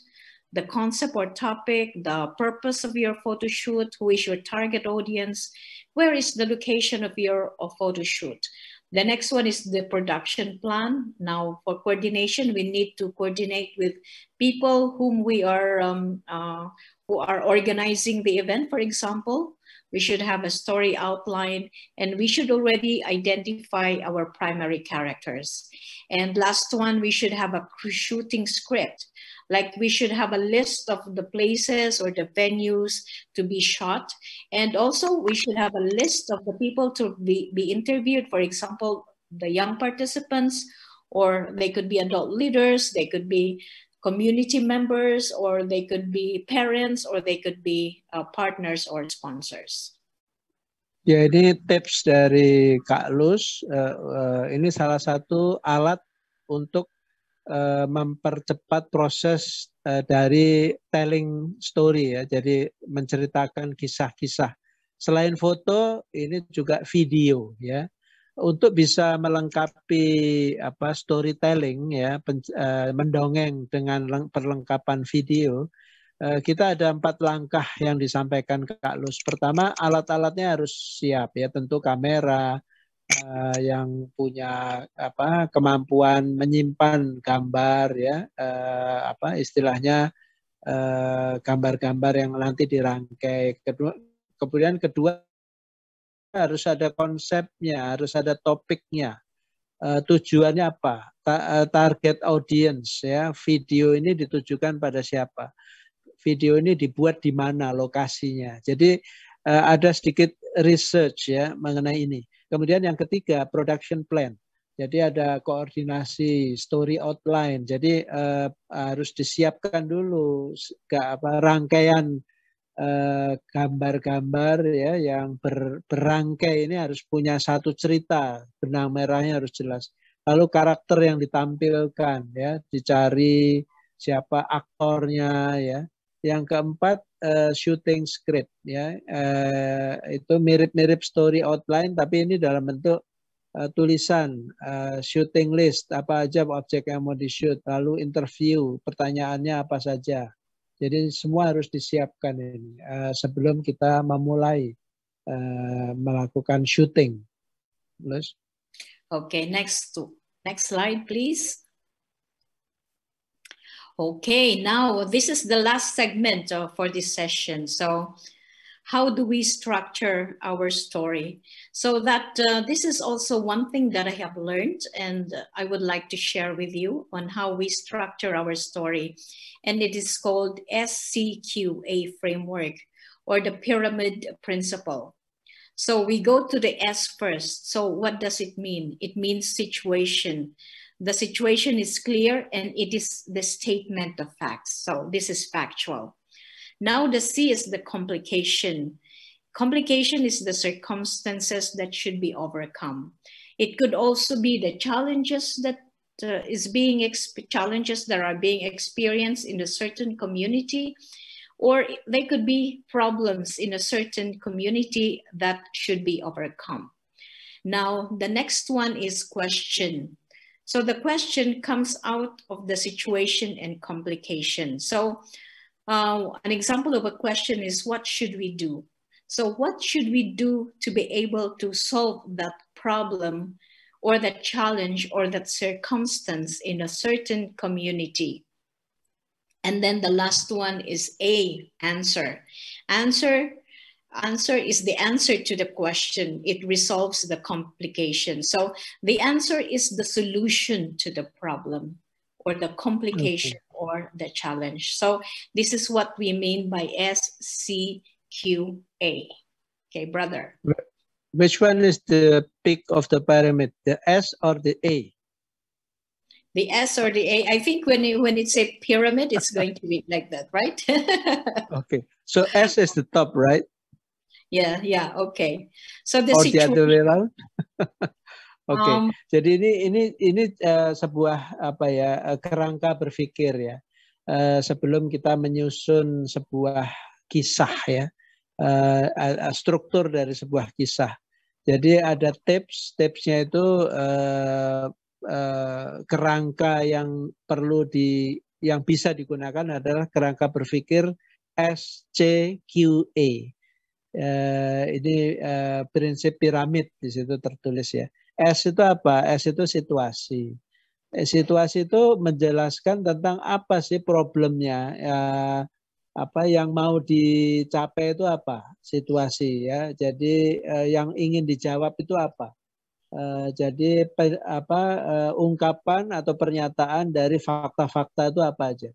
the concept or topic, the purpose of your photo shoot, who is your target audience, where is the location of your of photo shoot. The next one is the production plan. Now for coordination, we need to coordinate with people whom we are, um, uh, who are organizing the event, for example. we should have a story outline, and we should already identify our primary characters. And last one, we should have a shooting script. Like we should have a list of the places or the venues to be shot. And also we should have a list of the people to be, be interviewed. For example, the young participants, or they could be adult leaders, they could be community members, or they could be parents, or they could be uh, partners or sponsors. Ini tips dari Kak Lus. Uh, uh, ini salah satu alat untuk uh, mempercepat proses uh, dari telling story ya. Jadi menceritakan kisah-kisah. Selain foto, ini juga video ya untuk bisa melengkapi apa storytelling ya pen, uh, mendongeng dengan perlengkapan video uh, kita ada empat langkah yang disampaikan Kak Lus. Pertama alat-alatnya harus siap ya tentu kamera uh, yang punya apa kemampuan menyimpan gambar ya uh, apa istilahnya gambar-gambar uh, yang nanti dirangkai. Kedua, kemudian kedua harus ada konsepnya, harus ada topiknya. Uh, tujuannya apa? Ta target audience ya. Video ini ditujukan pada siapa? Video ini dibuat di mana lokasinya. Jadi uh, ada sedikit research ya mengenai ini. Kemudian yang ketiga production plan. Jadi ada koordinasi story outline. Jadi uh, harus disiapkan dulu gak apa rangkaian Eh, gambar-gambar uh, ya yang ber, berangkai ini harus punya satu cerita benang merahnya harus jelas lalu karakter yang ditampilkan ya dicari siapa aktornya ya yang keempat uh, shooting script ya uh, itu mirip-mirip story outline tapi ini dalam bentuk uh, tulisan uh, shooting list apa aja objek yang mau di shoot lalu interview pertanyaannya apa saja jadi semua harus disiapkan ini uh, sebelum kita memulai uh, melakukan syuting. Plus. Okay, next to next slide, please. Okay, now this is the last segment uh, for this session. So how do we structure our story? So that uh, this is also one thing that I have learned and I would like to share with you on how we structure our story. And it is called SCQA framework or the pyramid principle. So we go to the S first. So what does it mean? It means situation. The situation is clear and it is the statement of facts. So this is factual. Now the C is the complication. Complication is the circumstances that should be overcome. It could also be the challenges that uh, is being challenges that are being experienced in a certain community, or they could be problems in a certain community that should be overcome. Now, the next one is question. So the question comes out of the situation and complication. So uh, an example of a question is, what should we do? So what should we do to be able to solve that problem or that challenge or that circumstance in a certain community? And then the last one is A, answer. Answer answer is the answer to the question. It resolves the complication. So the answer is the solution to the problem or the complication okay. or the challenge. So this is what we mean by SCQA. Okay, brother. Which one is the peak of the pyramid, the S or the A? The S or the A. I think when it, when it's a pyramid, it's going to be like that, right? okay. So S is the top, right? Yeah, yeah, okay. So the or the other way around? Oke, okay. um, jadi ini ini ini uh, sebuah apa ya uh, kerangka berpikir ya. Uh, sebelum kita menyusun sebuah kisah ya, uh, uh, struktur dari sebuah kisah. Jadi ada tips, tipsnya itu uh, uh, kerangka yang perlu di yang bisa digunakan adalah kerangka berpikir SCQA. Uh, ini uh, prinsip piramid di situ tertulis ya. S itu apa? S itu situasi. Eh, situasi itu menjelaskan tentang apa sih problemnya, ya, apa yang mau dicapai itu apa situasi ya. Jadi uh, yang ingin dijawab itu apa? Uh, jadi apa uh, ungkapan atau pernyataan dari fakta-fakta itu apa aja?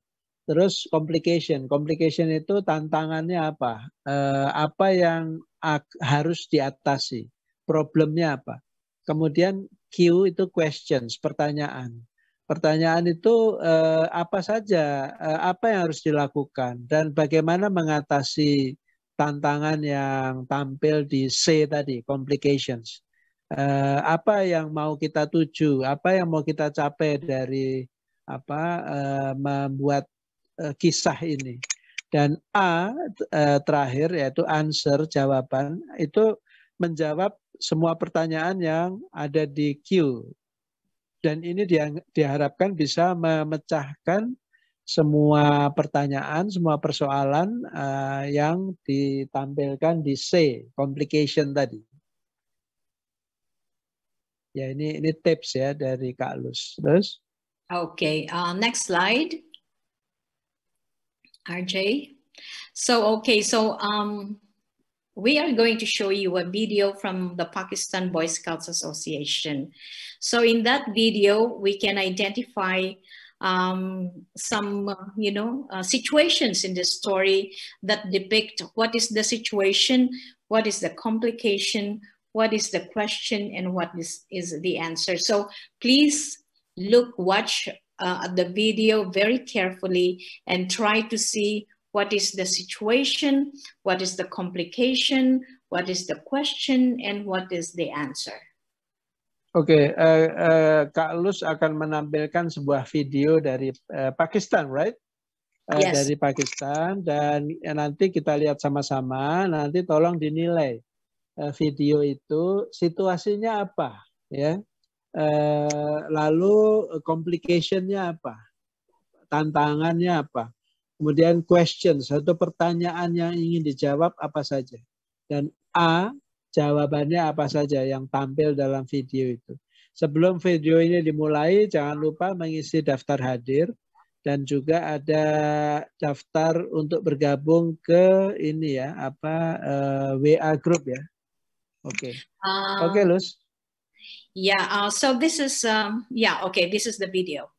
Terus complication, complication itu tantangannya apa? Uh, apa yang harus diatasi? Problemnya apa? Kemudian Q itu questions, pertanyaan. Pertanyaan itu uh, apa saja, uh, apa yang harus dilakukan, dan bagaimana mengatasi tantangan yang tampil di C tadi, complications. Uh, apa yang mau kita tuju, apa yang mau kita capai dari apa uh, membuat kisah ini. Dan A uh, terakhir yaitu answer jawaban itu menjawab semua pertanyaan yang ada di Q dan ini diharapkan bisa memecahkan semua pertanyaan, semua persoalan uh, yang ditampilkan di C, complication tadi. Ya ini ini tips ya dari Kak Lus. Terus? Okay, uh, next slide. RJ. So okay, so um, we are going to show you a video from the Pakistan Boy Scouts Association. So in that video, we can identify um, some, you know, uh, situations in the story that depict what is the situation, what is the complication, what is the question, and what is, is the answer. So please look, watch uh, the video very carefully and try to see what is the situation, what is the complication, what is the question, and what is the answer. Oke, okay, uh, eh, uh, eh, Kak Lus akan menampilkan sebuah video dari uh, Pakistan, right? Uh, yes. Dari Pakistan dan nanti kita lihat sama-sama. Nanti tolong dinilai uh, video itu situasinya apa, ya. Uh, lalu complicationnya apa, tantangannya apa. Kemudian question, satu pertanyaan yang ingin dijawab apa saja. Dan A, jawabannya apa saja yang tampil dalam video itu. Sebelum video ini dimulai, jangan lupa mengisi daftar hadir dan juga ada daftar untuk bergabung ke ini ya, apa uh, eh, WA group ya. Oke. Okay. Uh, Oke, okay, Luz. Yeah, uh, so this is um, yeah, okay, this is the video.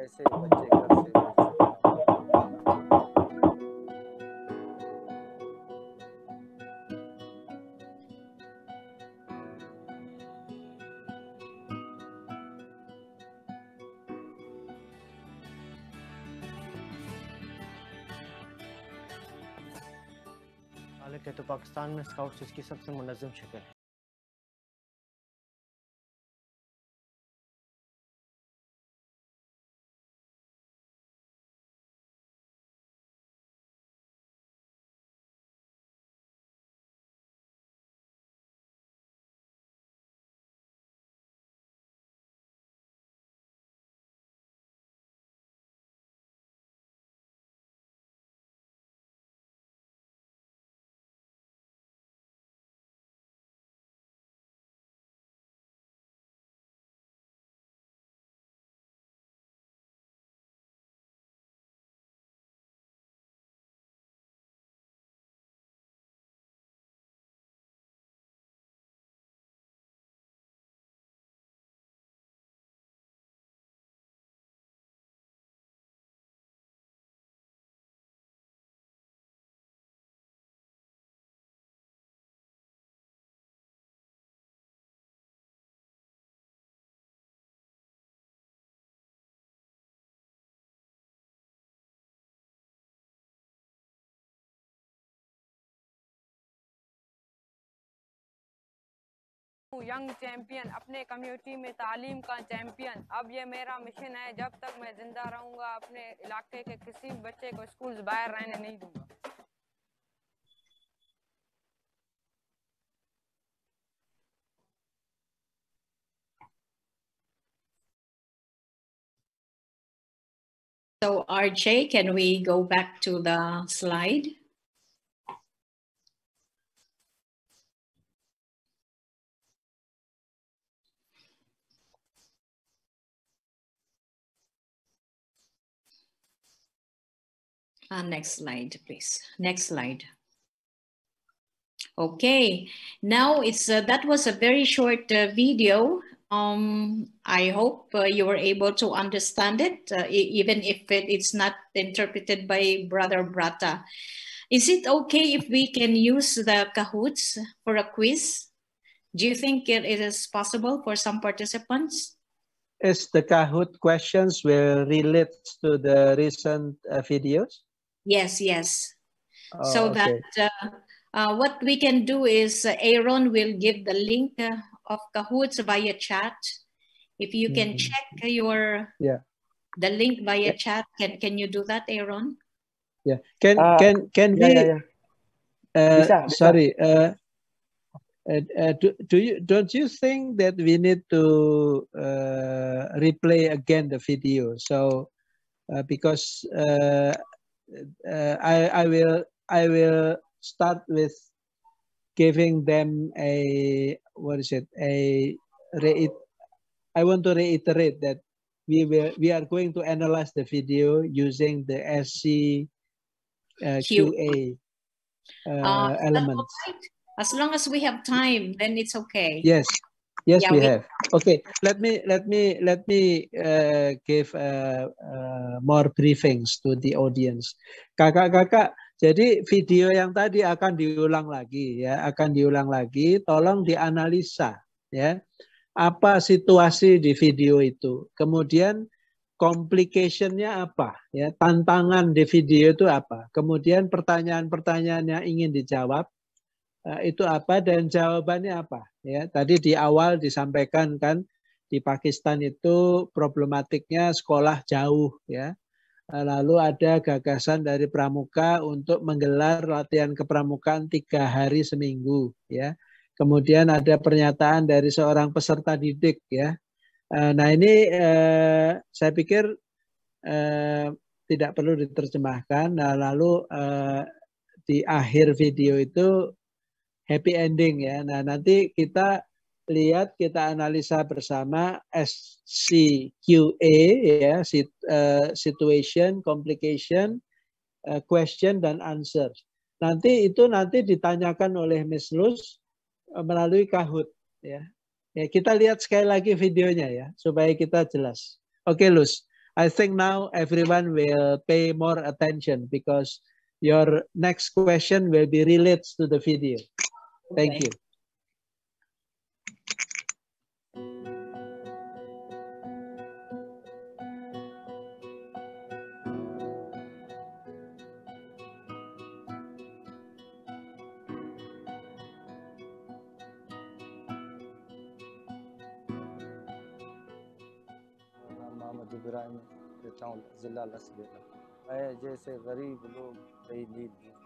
کیسے بچے گھر سے تو پاکستان میں اسکاؤٹس اس کی سب سے منظم شکل ہے۔ ینگ چیمپئن اپنے کمیونٹی میں تعلیم کا چیمپئن اب یہ میرا مشن ہے جب تک میں زندہ رہوں گا اپنے علاقے کے کسی بچے کو اسکول باہر رہنے نہیں دوں گا So RJ, can we go back to the slide? Uh, next slide, please. Next slide. Okay, now it's uh, that was a very short uh, video. Um, I hope uh, you were able to understand it, uh, even if it, it's not interpreted by Brother Brata. Is it okay if we can use the Kahoots for a quiz? Do you think it, it is possible for some participants? Is the Kahoot questions will relate to the recent uh, videos? Yes, yes. Oh, so okay. that uh, uh, what we can do is uh, Aaron will give the link uh, of Kahoots via chat. If you can Mhm. check your Yeah. the link via Yeah. chat, can can you do that, Aaron? Yeah. Can Ah, can can Ya, we? ya, ya. Uh, Bisa, bisa. Sorry. Uh, uh, uh, do, do you don't you think that we need to uh, replay again the video? So uh, because uh, uh, I I will I will start with giving them a what is it a reit I want to reiterate that we will we are going to analyze the video using the SC uh, QA uh, Uh, elements. As long as we have time, then it's okay. Yes, yes, Yeah, we, we- have. Okay, let me let me let me uh, give uh, uh, more briefings to the audience. Kakak-kakak, jadi video yang tadi akan diulang lagi ya, akan diulang lagi. Tolong dianalisa ya, apa situasi di video itu. Kemudian complication-nya apa ya, tantangan di video itu apa. Kemudian pertanyaan-pertanyaan yang ingin dijawab itu apa dan jawabannya apa? Ya tadi di awal disampaikan kan di Pakistan itu problematiknya sekolah jauh ya. Eh, lalu ada gagasan dari Pramuka untuk menggelar latihan kepramukaan tiga hari seminggu ya. Kemudian ada pernyataan dari seorang peserta didik ya. Eh, nah ini eh, saya pikir eh, tidak perlu diterjemahkan. Nah lalu eh, di akhir video itu happy ending ya. Nah, nanti kita lihat kita analisa bersama SCQA ya, sit- eh, situation, complication, eh, question dan answer. Nanti itu nanti ditanyakan oleh Miss Luz eh, melalui Kahoot ya. Ya, kita lihat sekali lagi videonya ya supaya kita jelas. Oke, Luz. I think now everyone will pay more attention because your next question will be related to the video. Thank you. ابراہیم چاول ضلع لس بیٹا میں جیسے غریب لوگ کئی نیل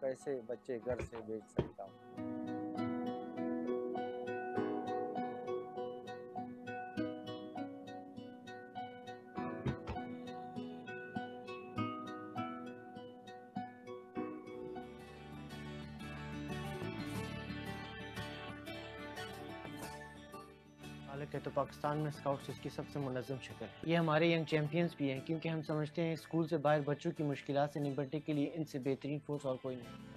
کیسے بچے گھر سے بھیج سکتا ہوں۔ پاکستان میں اسکاؤٹس اس کی سب سے منظم شکل ہے۔ یہ ہمارے ینگ چیمپئنز بھی ہیں، کیونکہ ہم سمجھتے ہیں اسکول سے باہر بچوں کی مشکلات سے نپٹنے کے لیے ان سے بہترین فورس اور کوئی نہیں۔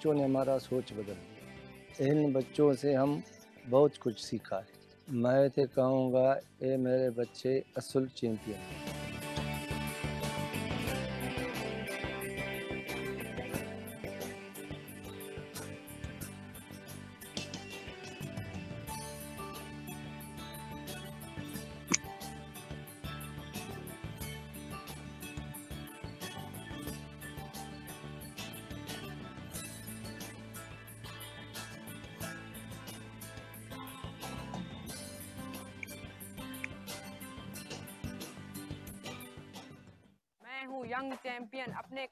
بچوں نے ہمارا سوچ بدل دیا ان بچوں سے ہم بہت کچھ سیکھا ہے۔ میں تو کہوں گا، اے میرے بچے، اصل چیمپئن۔ ہیں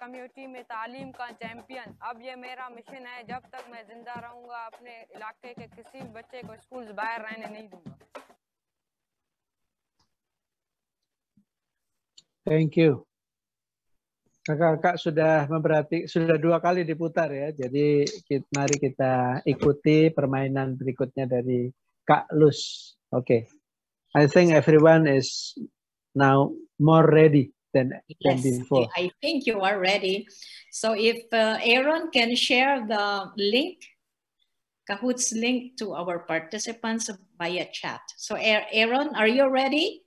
community में तालीम का चैंपियन अब ये मेरा मिशन है जब तक मैं जिंदा रहूंगा अपने इलाके के किसी भी बच्चे को स्कूल बाहर रहने नहीं दूंगा Thank you. Kakak-kakak sudah memperhati sudah dua kali diputar ya. Jadi ki- mari kita ikuti permainan berikutnya dari Kak Lus. Oke. I think everyone is now more ready Than than before. I think you are ready. So if uh, Aaron can share the link, Kahoot's link to our participants via chat. So Aaron, are you ready?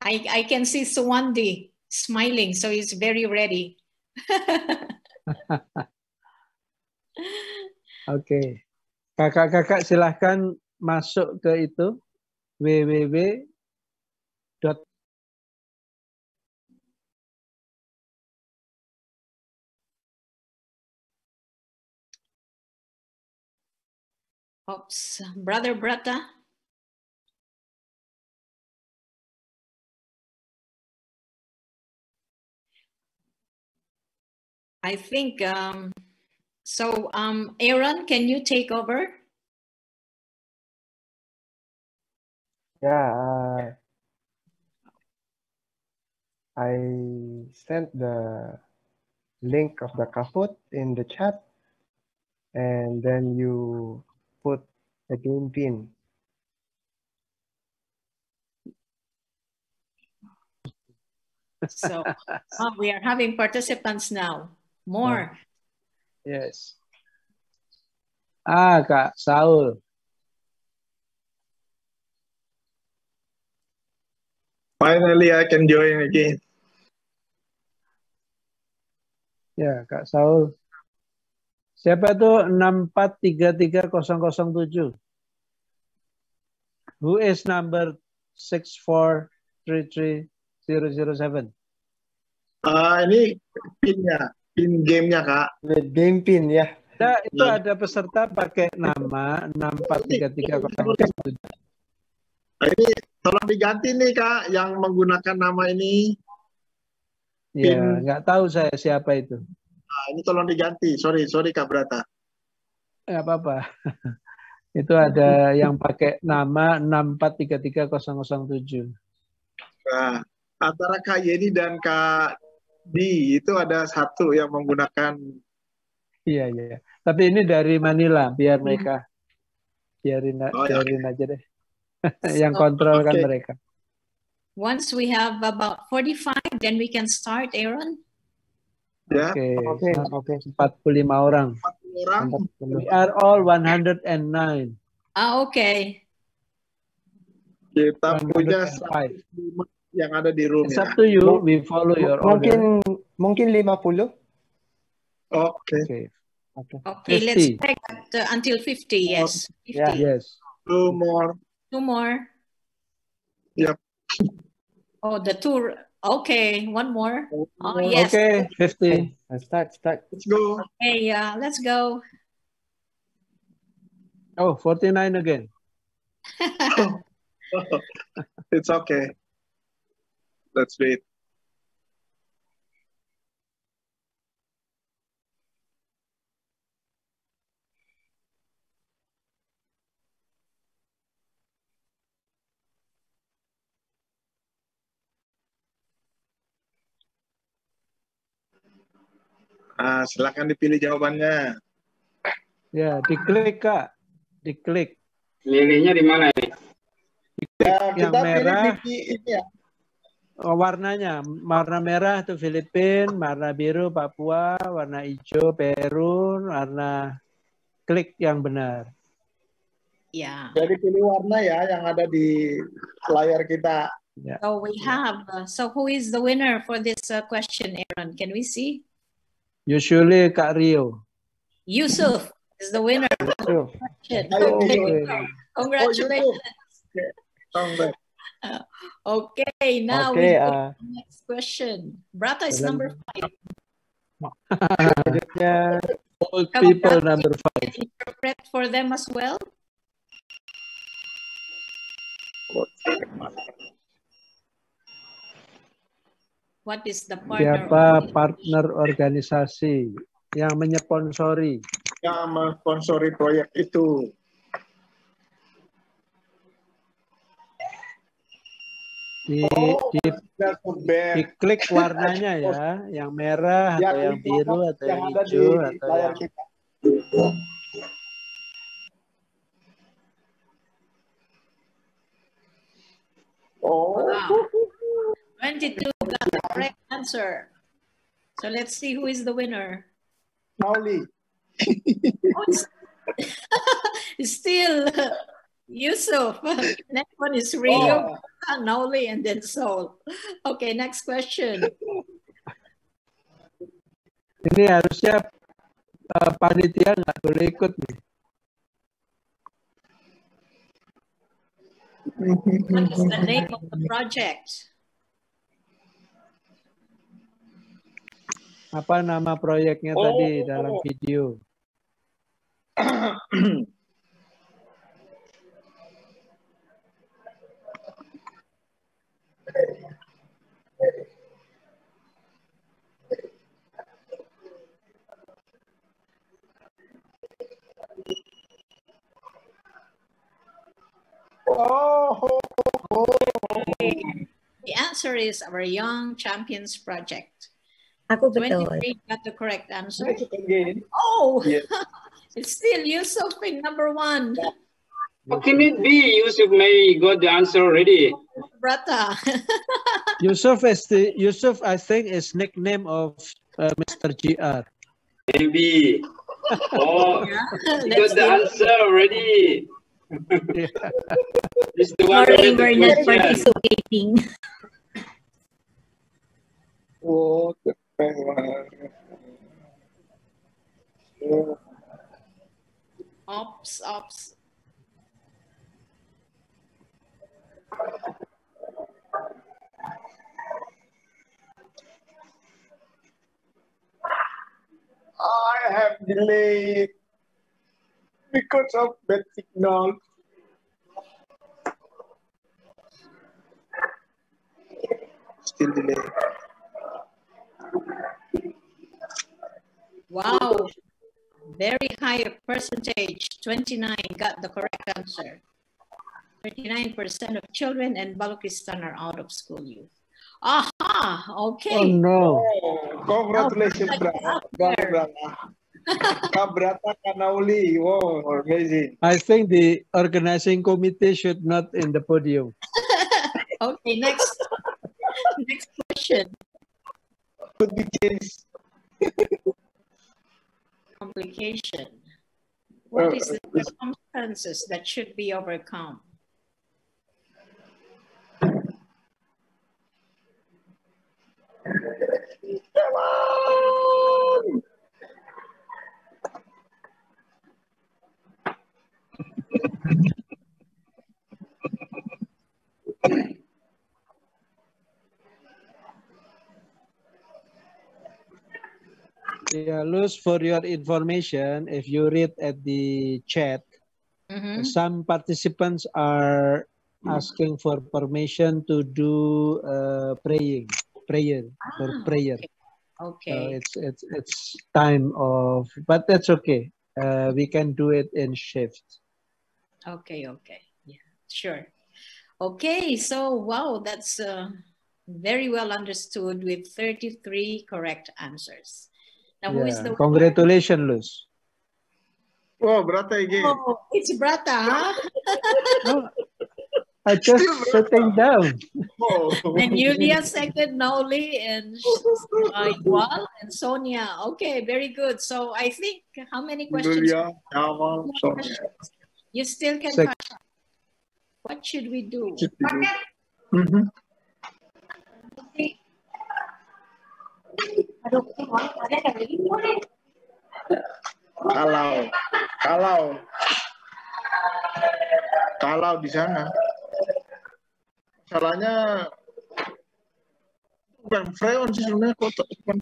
I, I can see Suwandi smiling, so he's very ready. okay. Kakak-kakak silahkan masuk ke itu www. Oops, Brother Brata. I think um, so. Um, Aaron, can you take over? Yeah, uh, I sent the link of the Kahoot in the chat, and then you put the game pin. So oh, we are having participants now. More. Yes. Ah, Kak Saul. Finally, I can join again. Yeah, Kak Saul. Siapa tuh 6433007? Who is number 6433007? Ah, ini pinnya, pin gamenya kak. The game pin ya. Ada, itu Ya. ada peserta pakai nama 6433007. Nah, ini tolong diganti nih kak, yang menggunakan nama ini. Ya, nggak tahu saya siapa itu. Nah, ini tolong diganti. Sorry, sorry kak Brata. Nggak apa-apa. Itu ada yang pakai nama 6433007. Nah, antara kak Yeni dan kak Di itu ada satu yang menggunakan. Iya, iya. Tapi ini dari Manila, biar mereka biarin, Oh, ya. biarin aja deh. yang kontrol kan Oke. mereka. Once we have about 45, then we can start, Aaron. Ya, Oke, Oke, oke. 45 orang. 40 orang. We are all 109. Ah, okay. Kita punya 105. yang ada di room It's ya. up to you. We follow your order. Mungkin mungkin 50. Oke. Okay. Oke. Okay, let's 50. check at, uh, until 50, yes. 50. Yeah. Yes. Two more. Two more. Yep. Oh, the two. Okay, one more. Oh, yes. Okay, 50. Let's start, start. Let's go. Okay, uh, let's go. Oh, 49 again. It's okay. Let's wait. Ah, silakan dipilih jawabannya. Ya, diklik Kak. Diklik. Milihnya di mana ini? Ya, Yang kita merah. pilih di ini ya. Oh, warnanya, warna merah itu Filipina, warna biru Papua, warna hijau Peru, warna klik yang benar. Yeah. Jadi pilih warna ya yang ada di layar kita. Ya. So we have. Uh, so who is the winner for this uh, question, Aaron? Can we see? Usually Kak Rio. Yusuf is the winner. Yusuf. Question. Ayo, Okay. Yusuf. Congratulations. Congrats. Okay, now Okay, we go uh, to the next question. Brata is Dalam- number five. selanjutnya Old Come on, people Brata, number you five. can interpret for them as well. What is the partner? Siapa partner organisasi yang menyponsori? Yang mensponsori proyek itu. Di, Oh, di, band. diklik warnanya ya, yang merah Yang atau yang di biru atau yang yang ada di hijau atau yang kita. Oh, Wow. 22 got the correct answer. So let's see who is the winner. Mauli. It's, it's still Yusuf. Next one is Rio, Oh. Nauli, and then Sol. Okay, next question. ini harusnya uh, panitia nggak boleh ikut nih. What is the name of the project? Apa nama proyeknya Oh. tadi dalam video? Oh, The answer is our Young Champions Project. Aku betul. 23 got the correct answer. Oh, Yes. it's still Yusuf in number one. How can it be? Yusuf may got the answer already. Brata. Yusuf is the Yusuf I think is nickname of uh, Mr. GR. Maybe. Oh, Yeah, he let's got the see. answer already. This is the one Sorry, we're not participating. Oh, the best one. Oh, Ops, ops. I have delayed because of bad signal. Still delayed. Wow. Very high percentage. 29 got the correct answer. 39% of children in Balochistan are out of school youth. Aha, okay. Oh no. Oh, congratulations, Oh, brother. there. Brother. Kabrata Kanauli. Wow, amazing. I think the organizing committee should not in the podium. Okay, next. next question. Could be changed. Complication. What Uh, the circumstances that should be overcome? Come on! Yeah, Luz, for your information, if you read at the chat, Mhm. some participants are asking for permission to do uh, praying, prayer for Ah, prayer. So Okay, it's it's it's time of, but that's okay. Uh, we can do it in shift. okay, okay. Yeah, sure. Okay, so wow, that's uh, very well understood with 33 correct answers. Now, who is the Congratulations, Luz. Oh, brother again. Oh, it's Brata, huh? No, I just sitting down. Oh. and Yulia second, Nauli, and uh, Yuval and Sonia. Okay, very good. So I think how many questions? Julia, Yamal, Sonia. You still can Sec- touch. What should we do? Kalau, kalau, kalau di sana, masalahnya bukan freon sih sebenarnya bukan.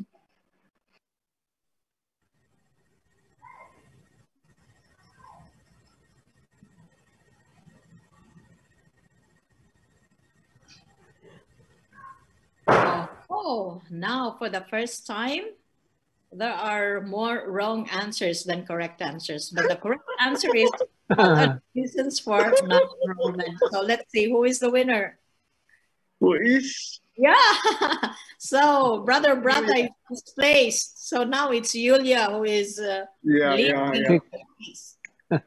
Oh, now for the first time, there are more wrong answers than correct answers. But the correct answer is reasons for non-enrollment. So let's see who is the winner. Who is? Yeah. so brother brother is placed. So now it's Yulia who is uh, Yeah, yeah, leading yeah.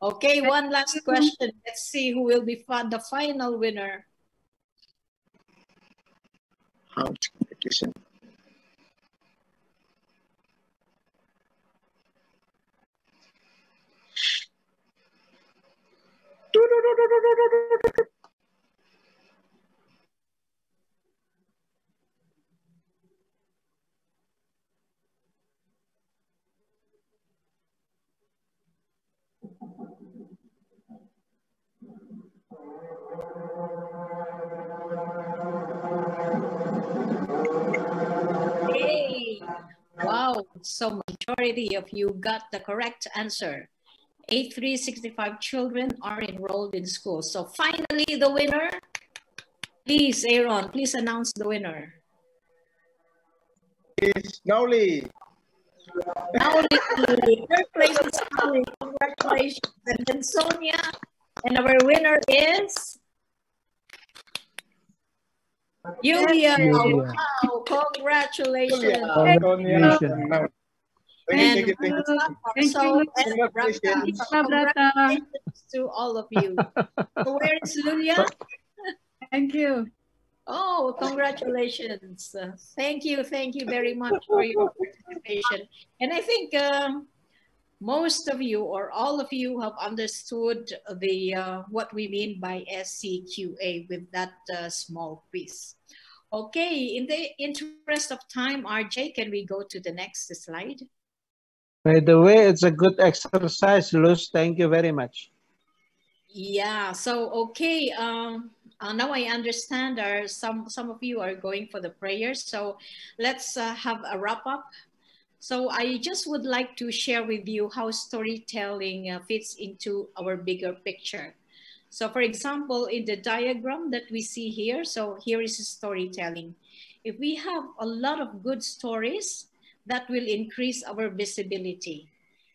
Okay, one last question. Let's see who will be fi- the final winner out application. So majority of you got the correct answer. 8365 children are enrolled in school. So finally the winner, please Aaron, please announce the winner. Is Noli. Now, third place is Noli. Congratulations. And then Sonia, and our winner is Yulia. Yulia. Wow, congratulations. Congratulations. Thank you, thank you, thank you. And so, Congratulations. congratulations to all of you. So where is Yulia? Thank you. Oh, congratulations. Uh, thank you. Thank you very much for your participation. And I think um, most of you or all of you have understood the uh, what we mean by SCQA with that uh, small quiz. Okay, in the interest of time, RJ, can we go to the next slide? By the way, it's a good exercise, Luz. Thank you very much. Yeah, so okay, um, uh, now I understand are some some of you are going for the prayers. So let's uh, have a wrap up. So I just would like to share with you how storytelling uh, fits into our bigger picture. So for example, in the diagram that we see here, so here is storytelling. If we have a lot of good stories, that will increase our visibility.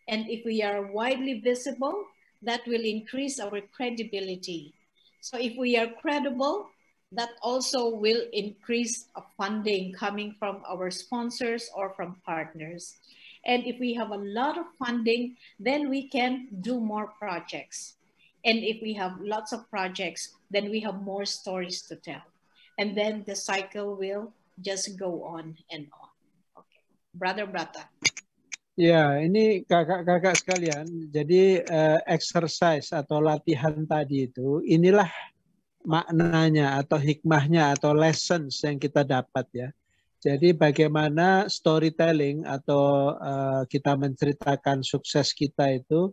And if we are widely visible, that will increase our credibility. So if we are credible, that also will increase funding coming from our sponsors or from partners. And if we have a lot of funding, then we can do more projects. And if we have lots of projects, then we have more stories to tell. And then the cycle will just go on and on. Okay. Brother Brata. Ya, ini kakak-kakak sekalian, jadi uh, exercise atau latihan tadi itu, inilah maknanya atau hikmahnya atau lessons yang kita dapat ya. Jadi bagaimana storytelling atau uh, kita menceritakan sukses kita itu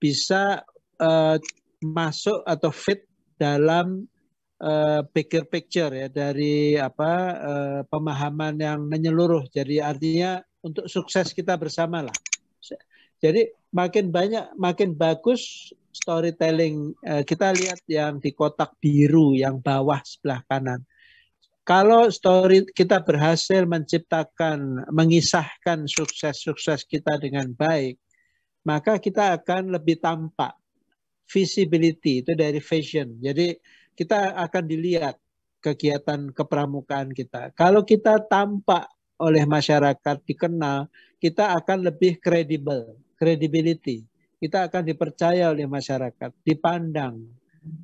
bisa uh, masuk atau fit dalam uh, bigger picture ya dari apa uh, pemahaman yang menyeluruh. Jadi artinya untuk sukses kita bersama lah. Jadi makin banyak, makin bagus storytelling. Uh, kita lihat yang di kotak biru yang bawah sebelah kanan. Kalau story kita berhasil menciptakan, mengisahkan sukses-sukses kita dengan baik, maka kita akan lebih tampak. Visibility itu dari vision. Jadi kita akan dilihat kegiatan kepramukaan kita. Kalau kita tampak oleh masyarakat dikenal, kita akan lebih kredibel, credibility. Kita akan dipercaya oleh masyarakat, dipandang.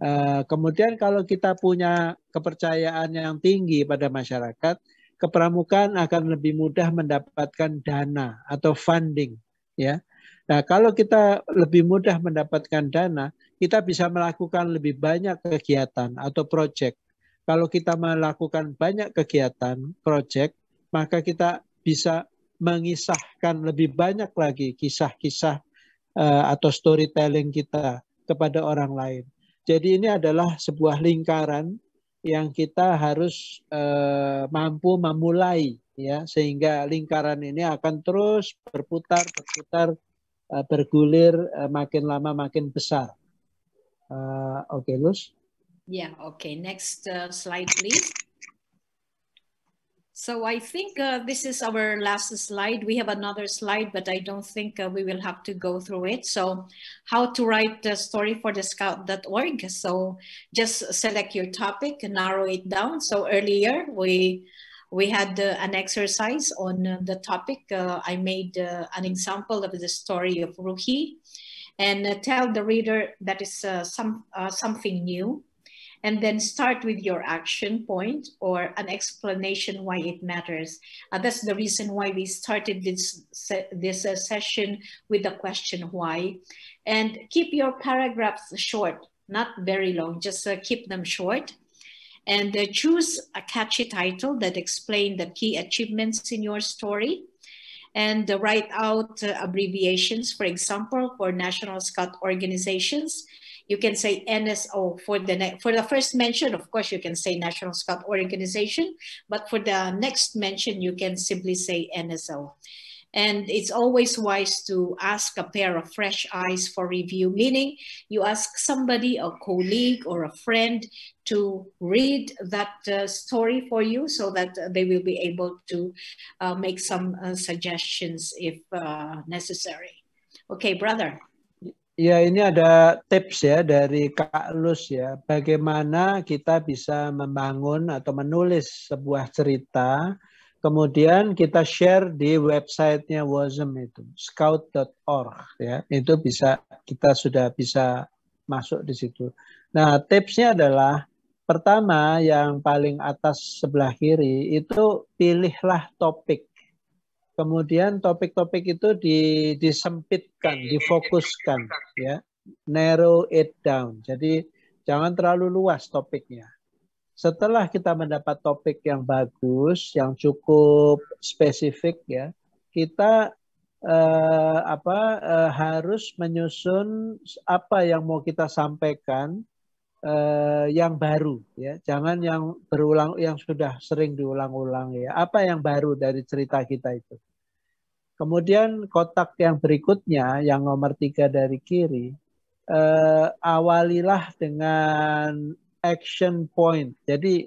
Uh, kemudian kalau kita punya kepercayaan yang tinggi pada masyarakat, kepramukaan akan lebih mudah mendapatkan dana atau funding, ya. Nah, kalau kita lebih mudah mendapatkan dana, kita bisa melakukan lebih banyak kegiatan atau proyek. Kalau kita melakukan banyak kegiatan, proyek, maka kita bisa mengisahkan lebih banyak lagi kisah-kisah uh, atau storytelling kita kepada orang lain. Jadi ini adalah sebuah lingkaran yang kita harus uh, mampu memulai ya sehingga lingkaran ini akan terus berputar berputar uh, bergulir uh, makin lama makin besar. Uh, Oke, okay, Luz. Yeah, okay. Next uh, slide, please. So I think uh, this is our last slide. We have another slide, but I don't think uh, we will have to go through it. So how to write the story for the scout.org. So just select your topic and narrow it down. So earlier we we had uh, an exercise on uh, the topic. Uh, I made uh, an example of the story of Ruhi and tell the reader that is some, something new and then start with your action point or an explanation why it matters. Uh, that's the reason why we started this, this uh, session with the question why. And keep your paragraphs short, not very long, just uh, keep them short. And uh, choose a catchy title that explain the key achievements in your story and uh, write out uh, abbreviations, for example, for National Scout organizations you can say NSO for the for the first mention. Of course, you can say National Scout Organization, but for the next mention, you can simply say NSO. And it's always wise to ask a pair of fresh eyes for review, meaning you ask somebody, a colleague or a friend to read that uh, story for you so that they will be able to uh, make some uh, suggestions if uh, necessary. Okay, brother. Ya, ini ada tips ya dari Kak Lus ya, bagaimana kita bisa membangun atau menulis sebuah cerita, kemudian kita share di websitenya WASM itu, scout.org ya, itu bisa kita sudah bisa masuk di situ. Nah, tipsnya adalah pertama yang paling atas sebelah kiri itu pilihlah topik kemudian topik-topik itu di, disempitkan, difokuskan, ya, narrow it down. Jadi jangan terlalu luas topiknya. Setelah kita mendapat topik yang bagus, yang cukup spesifik, ya, kita eh, apa eh, harus menyusun apa yang mau kita sampaikan eh, yang baru ya. Jangan yang berulang yang sudah sering diulang-ulang ya. Apa yang baru dari cerita kita itu Kemudian kotak yang berikutnya, yang nomor tiga dari kiri, eh, awalilah dengan action point. Jadi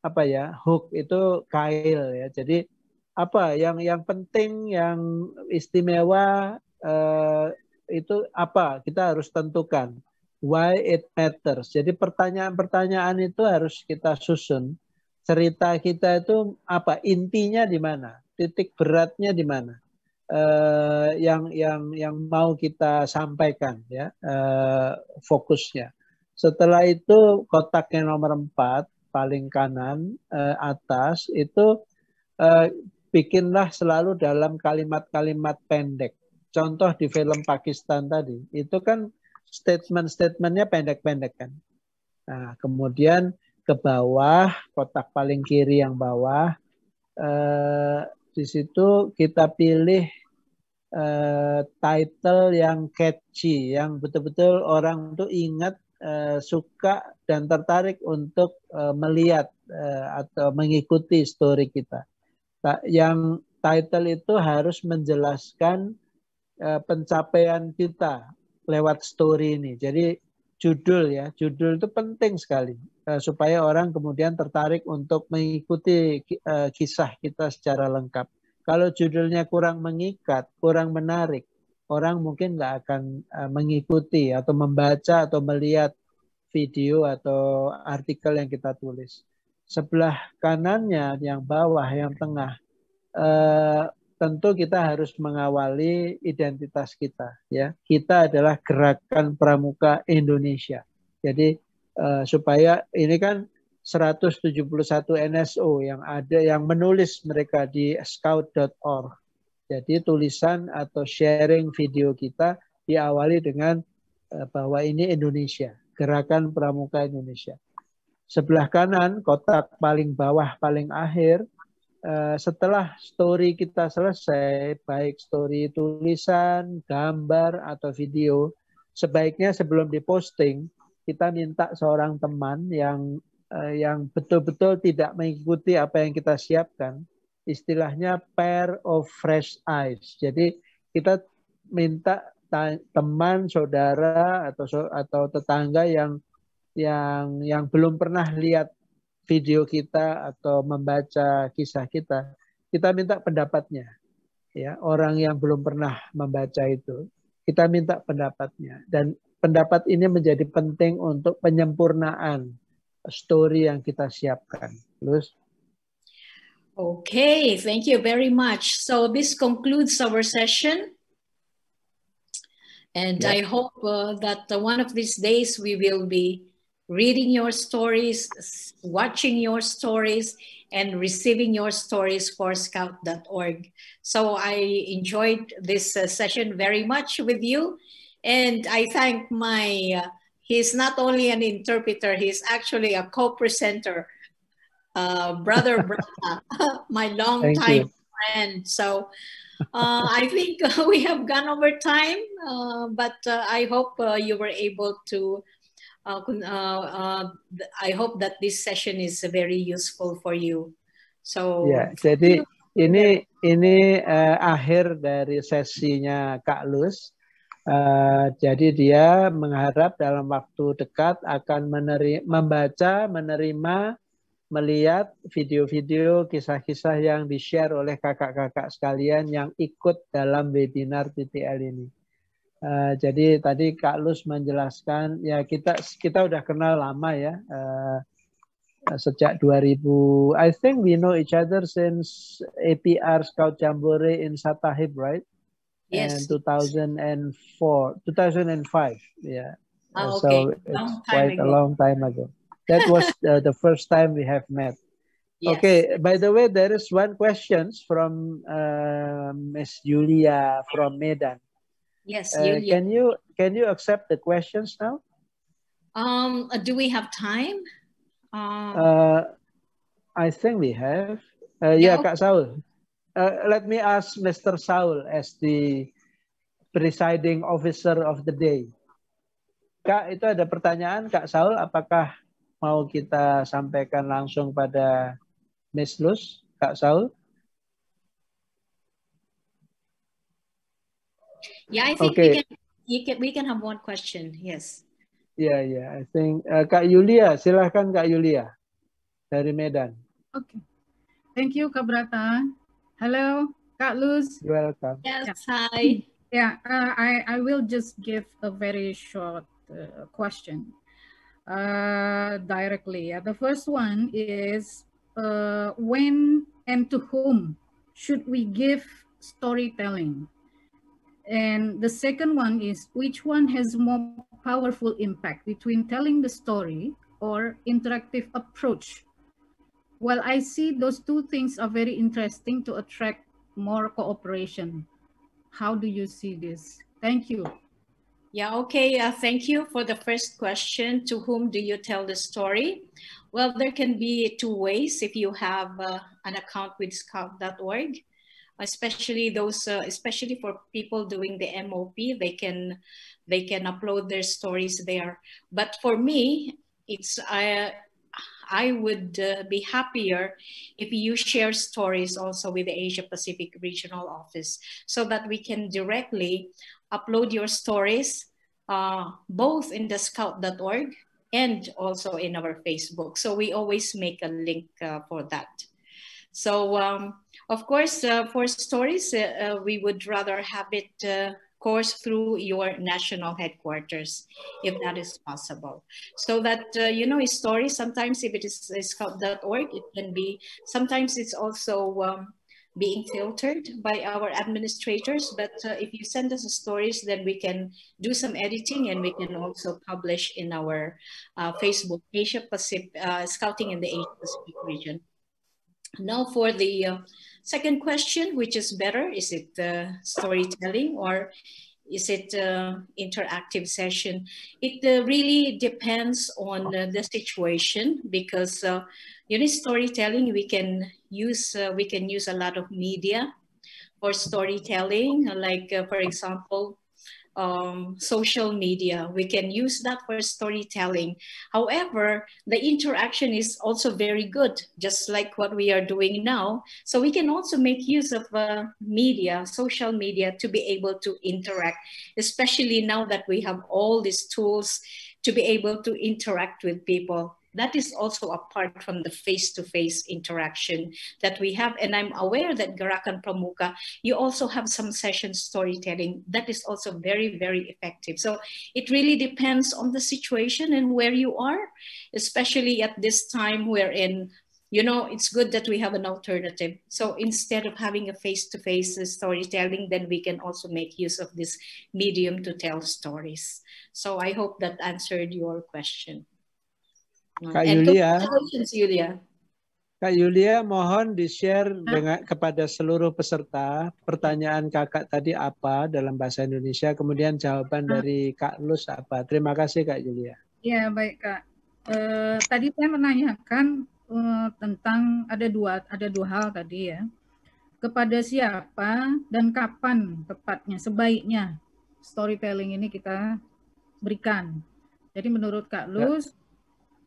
apa ya, hook itu kail ya. Jadi apa yang yang penting, yang istimewa eh, itu apa? Kita harus tentukan why it matters. Jadi pertanyaan-pertanyaan itu harus kita susun. Cerita kita itu apa? Intinya di mana? Titik beratnya di mana? Uh, yang yang yang mau kita sampaikan ya uh, fokusnya. Setelah itu kotak yang nomor empat paling kanan uh, atas itu uh, bikinlah selalu dalam kalimat-kalimat pendek. Contoh di film Pakistan tadi itu kan statement-statementnya pendek-pendek kan. Nah kemudian ke bawah kotak paling kiri yang bawah uh, di situ kita pilih uh, title yang catchy, yang betul-betul orang tuh ingat, uh, suka dan tertarik untuk uh, melihat uh, atau mengikuti story kita. Yang title itu harus menjelaskan uh, pencapaian kita lewat story ini. Jadi judul ya, judul itu penting sekali uh, supaya orang kemudian tertarik untuk mengikuti uh, kisah kita secara lengkap. Kalau judulnya kurang mengikat, kurang menarik, orang mungkin nggak akan uh, mengikuti atau membaca atau melihat video atau artikel yang kita tulis. Sebelah kanannya, yang bawah, yang tengah, tentu kita harus mengawali identitas kita. Ya, kita adalah gerakan pramuka Indonesia. Jadi uh, supaya ini kan 171 NSO yang ada yang menulis mereka di scout.org. Jadi tulisan atau sharing video kita diawali dengan uh, bahwa ini Indonesia, Gerakan Pramuka Indonesia. Sebelah kanan kotak paling bawah paling akhir setelah story kita selesai, baik story tulisan, gambar atau video, sebaiknya sebelum diposting kita minta seorang teman yang uh, yang betul-betul tidak mengikuti apa yang kita siapkan, istilahnya pair of fresh eyes. Jadi kita minta teman, saudara atau atau tetangga yang yang yang belum pernah lihat video kita atau membaca kisah kita, kita minta pendapatnya. Ya, orang yang belum pernah membaca itu, kita minta pendapatnya. Dan pendapat ini menjadi penting untuk penyempurnaan story yang kita siapkan. Terus Okay, thank you very much. So this concludes our session. And Yeah. I hope uh, that one of these days we will be reading your stories, watching your stories, and receiving your stories for scout.org. So I enjoyed this uh, session very much with you. And I thank my, uh, he's not only an interpreter, he's actually a co presenter, uh, Brother Brata, my longtime friend. So uh, I think we have gone over time, uh, but uh, I hope uh, you were able to. Uh, uh, uh, I hope that this session is very useful for you. So Ya, jadi ini ini eh, akhir dari sesinya Kak Lus. Eh, jadi dia mengharap dalam waktu dekat akan meneri- membaca, menerima, melihat video-video, kisah-kisah yang di-share oleh kakak-kakak sekalian yang ikut dalam webinar TTL ini. Eh, jadi tadi Kak Lus menjelaskan ya kita kita udah kenal lama ya. eh, sejak 2000 I think we know each other since APR Scout Jamboree in Satahib right Yes. and 2004 2005 yeah Ah, Uh, okay. so it's quite a ago. long time ago that was uh, the first time we have met Yes. okay by the way there is one questions from uh, Miss Julia from Medan Yes, Uh, Yulia. can you can you accept the questions now Um, uh, do we have time? Um, Uh, I think we have. Uh, Yeah, yeah, Kak Saul. Uh, let me ask Mr. Saul as the presiding officer of the day. Kak, itu ada pertanyaan, Kak Saul. Apakah mau kita sampaikan langsung pada Miss Luz, Kak Saul? Yeah, I think okay. we can, you can. We can have one question. Yes. Yeah, yeah. I think uh, Kak Yulia, silahkan Kak Yulia dari Medan. Okay. Thank you, Kak Brata. Hello, Kak Luz. You're welcome. Yes. Hi. Yeah, uh, I, I will just give a very short uh, question uh, directly. Uh, the first one is uh, when and to whom should we give storytelling? And the second one is which one has more powerful impact between telling the story or interactive approach? Well, I see those two things are very interesting to attract more cooperation. How do you see this? Thank you. Yeah, okay. Uh, thank you for the first question. To whom do you tell the story? Well, there can be two ways if you have uh, an account with scout.org, especially those, uh, especially for people doing the MOP, they can, they can upload their stories there. But for me, it's, I, I would uh, be happier if you share stories also with the Asia Pacific Regional Office so that we can directly upload your stories uh, both in the scout.org and also in our Facebook. So we always make a link uh, for that. So um, of course, uh, for stories, uh, uh, we would rather have it course through your national headquarters, if that is possible. So that, uh, you know, a story, sometimes if it is uh, scout.org, it can be, sometimes it's also um, being filtered by our administrators. But uh, if you send us stories, then we can do some editing and we can also publish in our uh, Facebook, Asia Pacific, Scouting in the Asia Pacific region. Now for the second question, which is better? Is it uh, storytelling or is it uh, interactive session? It uh, really depends on the situation because uh, you know storytelling we can use uh, we can use a lot of media for storytelling, like uh, for example um, social media. We can use that for storytelling. However, the interaction is also very good, just like what we are doing now. So we can also make use of uh, media, social media, to be able to interact, especially now that we have all these tools to be able to interact with people that is also apart from the face-to-face interaction that we have. And I'm aware that Garakan Pramuka, you also have some session storytelling that is also very, very effective. So it really depends on the situation and where you are, especially at this time wherein you know, it's good that we have an alternative. So instead of having a face-to-face storytelling, then we can also make use of this medium to tell stories. So I hope that answered your question. Kak Yulia. Yulia. Kak Yulia, mohon di-share dengan kepada seluruh peserta pertanyaan kakak tadi apa dalam bahasa Indonesia, kemudian jawaban dari Kak Lus apa. Terima kasih Kak Yulia. Ya baik Kak. Eh, tadi saya menanyakan uh, tentang ada dua ada dua hal tadi ya. Kepada siapa dan kapan tepatnya sebaiknya storytelling ini kita berikan. Jadi menurut Kak ya. Luz, ya.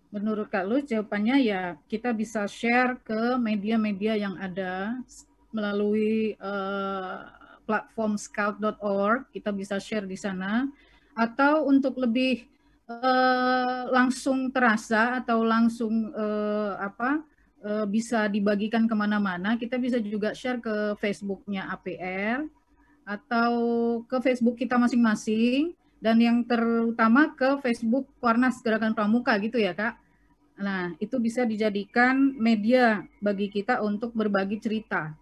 Menurut Kak Luz jawabannya ya kita bisa share ke media-media yang ada melalui uh, platform scout.org, kita bisa share di sana. Atau untuk lebih uh, langsung terasa atau langsung uh, apa uh, bisa dibagikan ke mana-mana, kita bisa juga share ke Facebooknya APR atau ke Facebook kita masing-masing dan yang terutama ke Facebook Warnas Gerakan Pramuka gitu ya kak. Nah itu bisa dijadikan media bagi kita untuk berbagi cerita.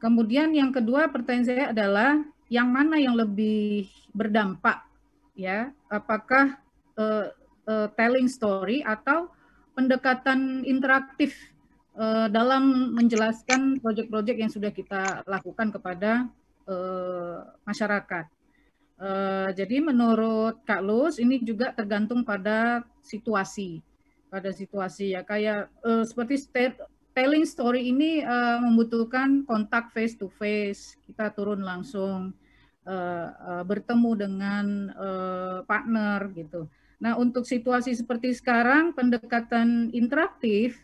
Kemudian yang kedua pertanyaan saya adalah yang mana yang lebih berdampak ya? Apakah uh, uh, telling story atau pendekatan interaktif uh, dalam menjelaskan proyek-proyek yang sudah kita lakukan kepada uh, masyarakat. Uh, jadi menurut Kak Lus ini juga tergantung pada situasi, pada situasi ya kayak uh, seperti telling story ini uh, membutuhkan kontak face to face, kita turun langsung uh, uh, bertemu dengan uh, partner gitu. Nah, untuk situasi seperti sekarang, pendekatan interaktif,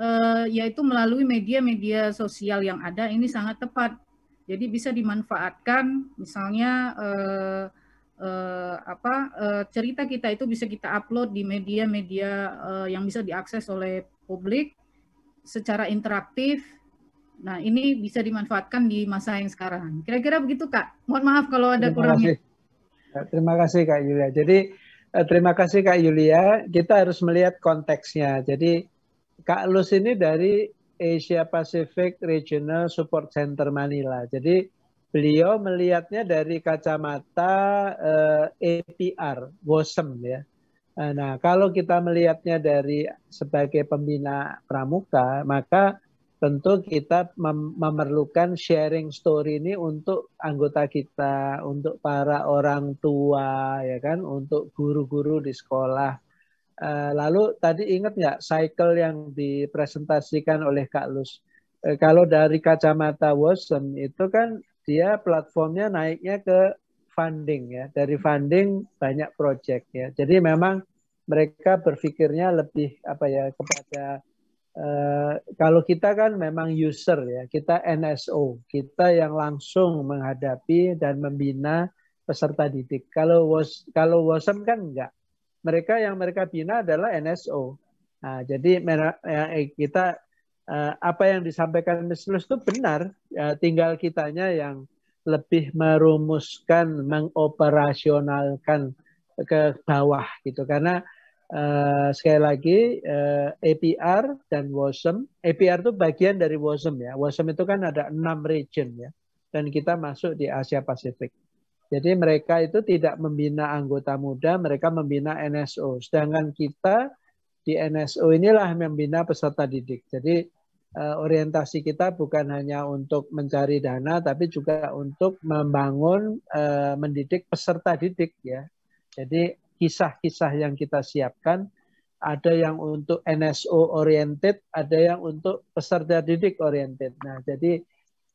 eh, yaitu melalui media-media sosial yang ada, ini sangat tepat. Jadi bisa dimanfaatkan, misalnya eh, eh, apa eh, cerita kita itu bisa kita upload di media-media eh, yang bisa diakses oleh publik secara interaktif. Nah, ini bisa dimanfaatkan di masa yang sekarang. Kira-kira begitu, Kak. Mohon maaf kalau ada kurangnya. Terima kasih, Kak Yulia. Jadi Eh, terima kasih Kak Yulia. Kita harus melihat konteksnya. Jadi Kak Lus ini dari Asia Pacific Regional Support Center Manila. Jadi beliau melihatnya dari kacamata uh, eh, APR, WOSM ya. Eh, nah, kalau kita melihatnya dari sebagai pembina pramuka, maka tentu kita mem memerlukan sharing story ini untuk anggota kita, untuk para orang tua, ya kan, untuk guru-guru di sekolah. Uh, lalu tadi ingat nggak cycle yang dipresentasikan oleh Kak Lus? Uh, kalau dari kacamata Watson itu kan dia platformnya naiknya ke funding ya, dari funding banyak project ya. Jadi memang mereka berpikirnya lebih apa ya kepada Uh, kalau kita kan memang user ya, kita NSO, kita yang langsung menghadapi dan membina peserta didik. Kalau was kalau WOSM kan enggak. Mereka yang mereka bina adalah NSO. Nah, jadi ya, eh, kita uh, apa yang disampaikan Ms. Lus itu benar, ya, tinggal kitanya yang lebih merumuskan, mengoperasionalkan ke bawah gitu. Karena Uh, sekali lagi eh, APR dan WOSM. APR itu bagian dari WOSM ya. WOSM itu kan ada enam region ya. Dan kita masuk di Asia Pasifik. Jadi mereka itu tidak membina anggota muda, mereka membina NSO. Sedangkan kita di NSO inilah membina peserta didik. Jadi uh, orientasi kita bukan hanya untuk mencari dana, tapi juga untuk membangun, uh, mendidik peserta didik ya. Jadi kisah-kisah yang kita siapkan ada yang untuk NSO oriented, ada yang untuk peserta didik oriented. Nah, jadi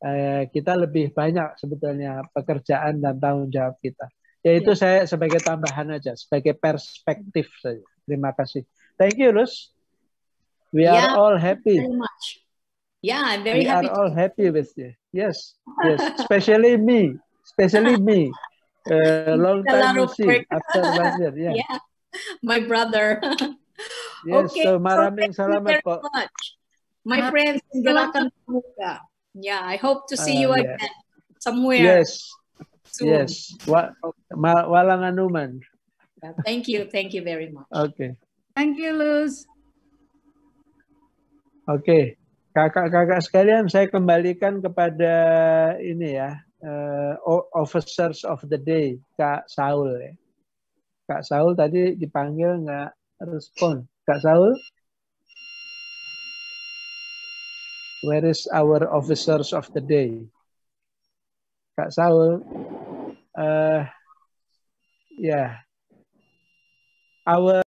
eh, kita lebih banyak sebetulnya pekerjaan dan tanggung jawab kita. Yaitu ya. saya sebagai tambahan aja, sebagai perspektif saja. Terima kasih. Thank you, Lus. We are yeah, all happy. Very much. Yeah, I'm very we happy. We are all happy with you. Yes, yes. Especially me. Especially me. Uh, long time no see after one year. Yeah. yeah, my brother. Yes, okay, so so maraming thank you salamat very po. much. My friends in salamat. Yeah, I hope to see you yeah. again somewhere Yes, soon. yes. Wa, ma, walang anuman. Yeah, Thank you, thank you very much. Oke, Thank you, Luz. oke. Kakak-kakak sekalian, saya kembalikan kepada ini ya, o- officers of the day, Kak Saul ya. Kak Saul tadi dipanggil nggak respon. Kak Saul? Where is our officers of the day? Kak Saul, eh, ya, our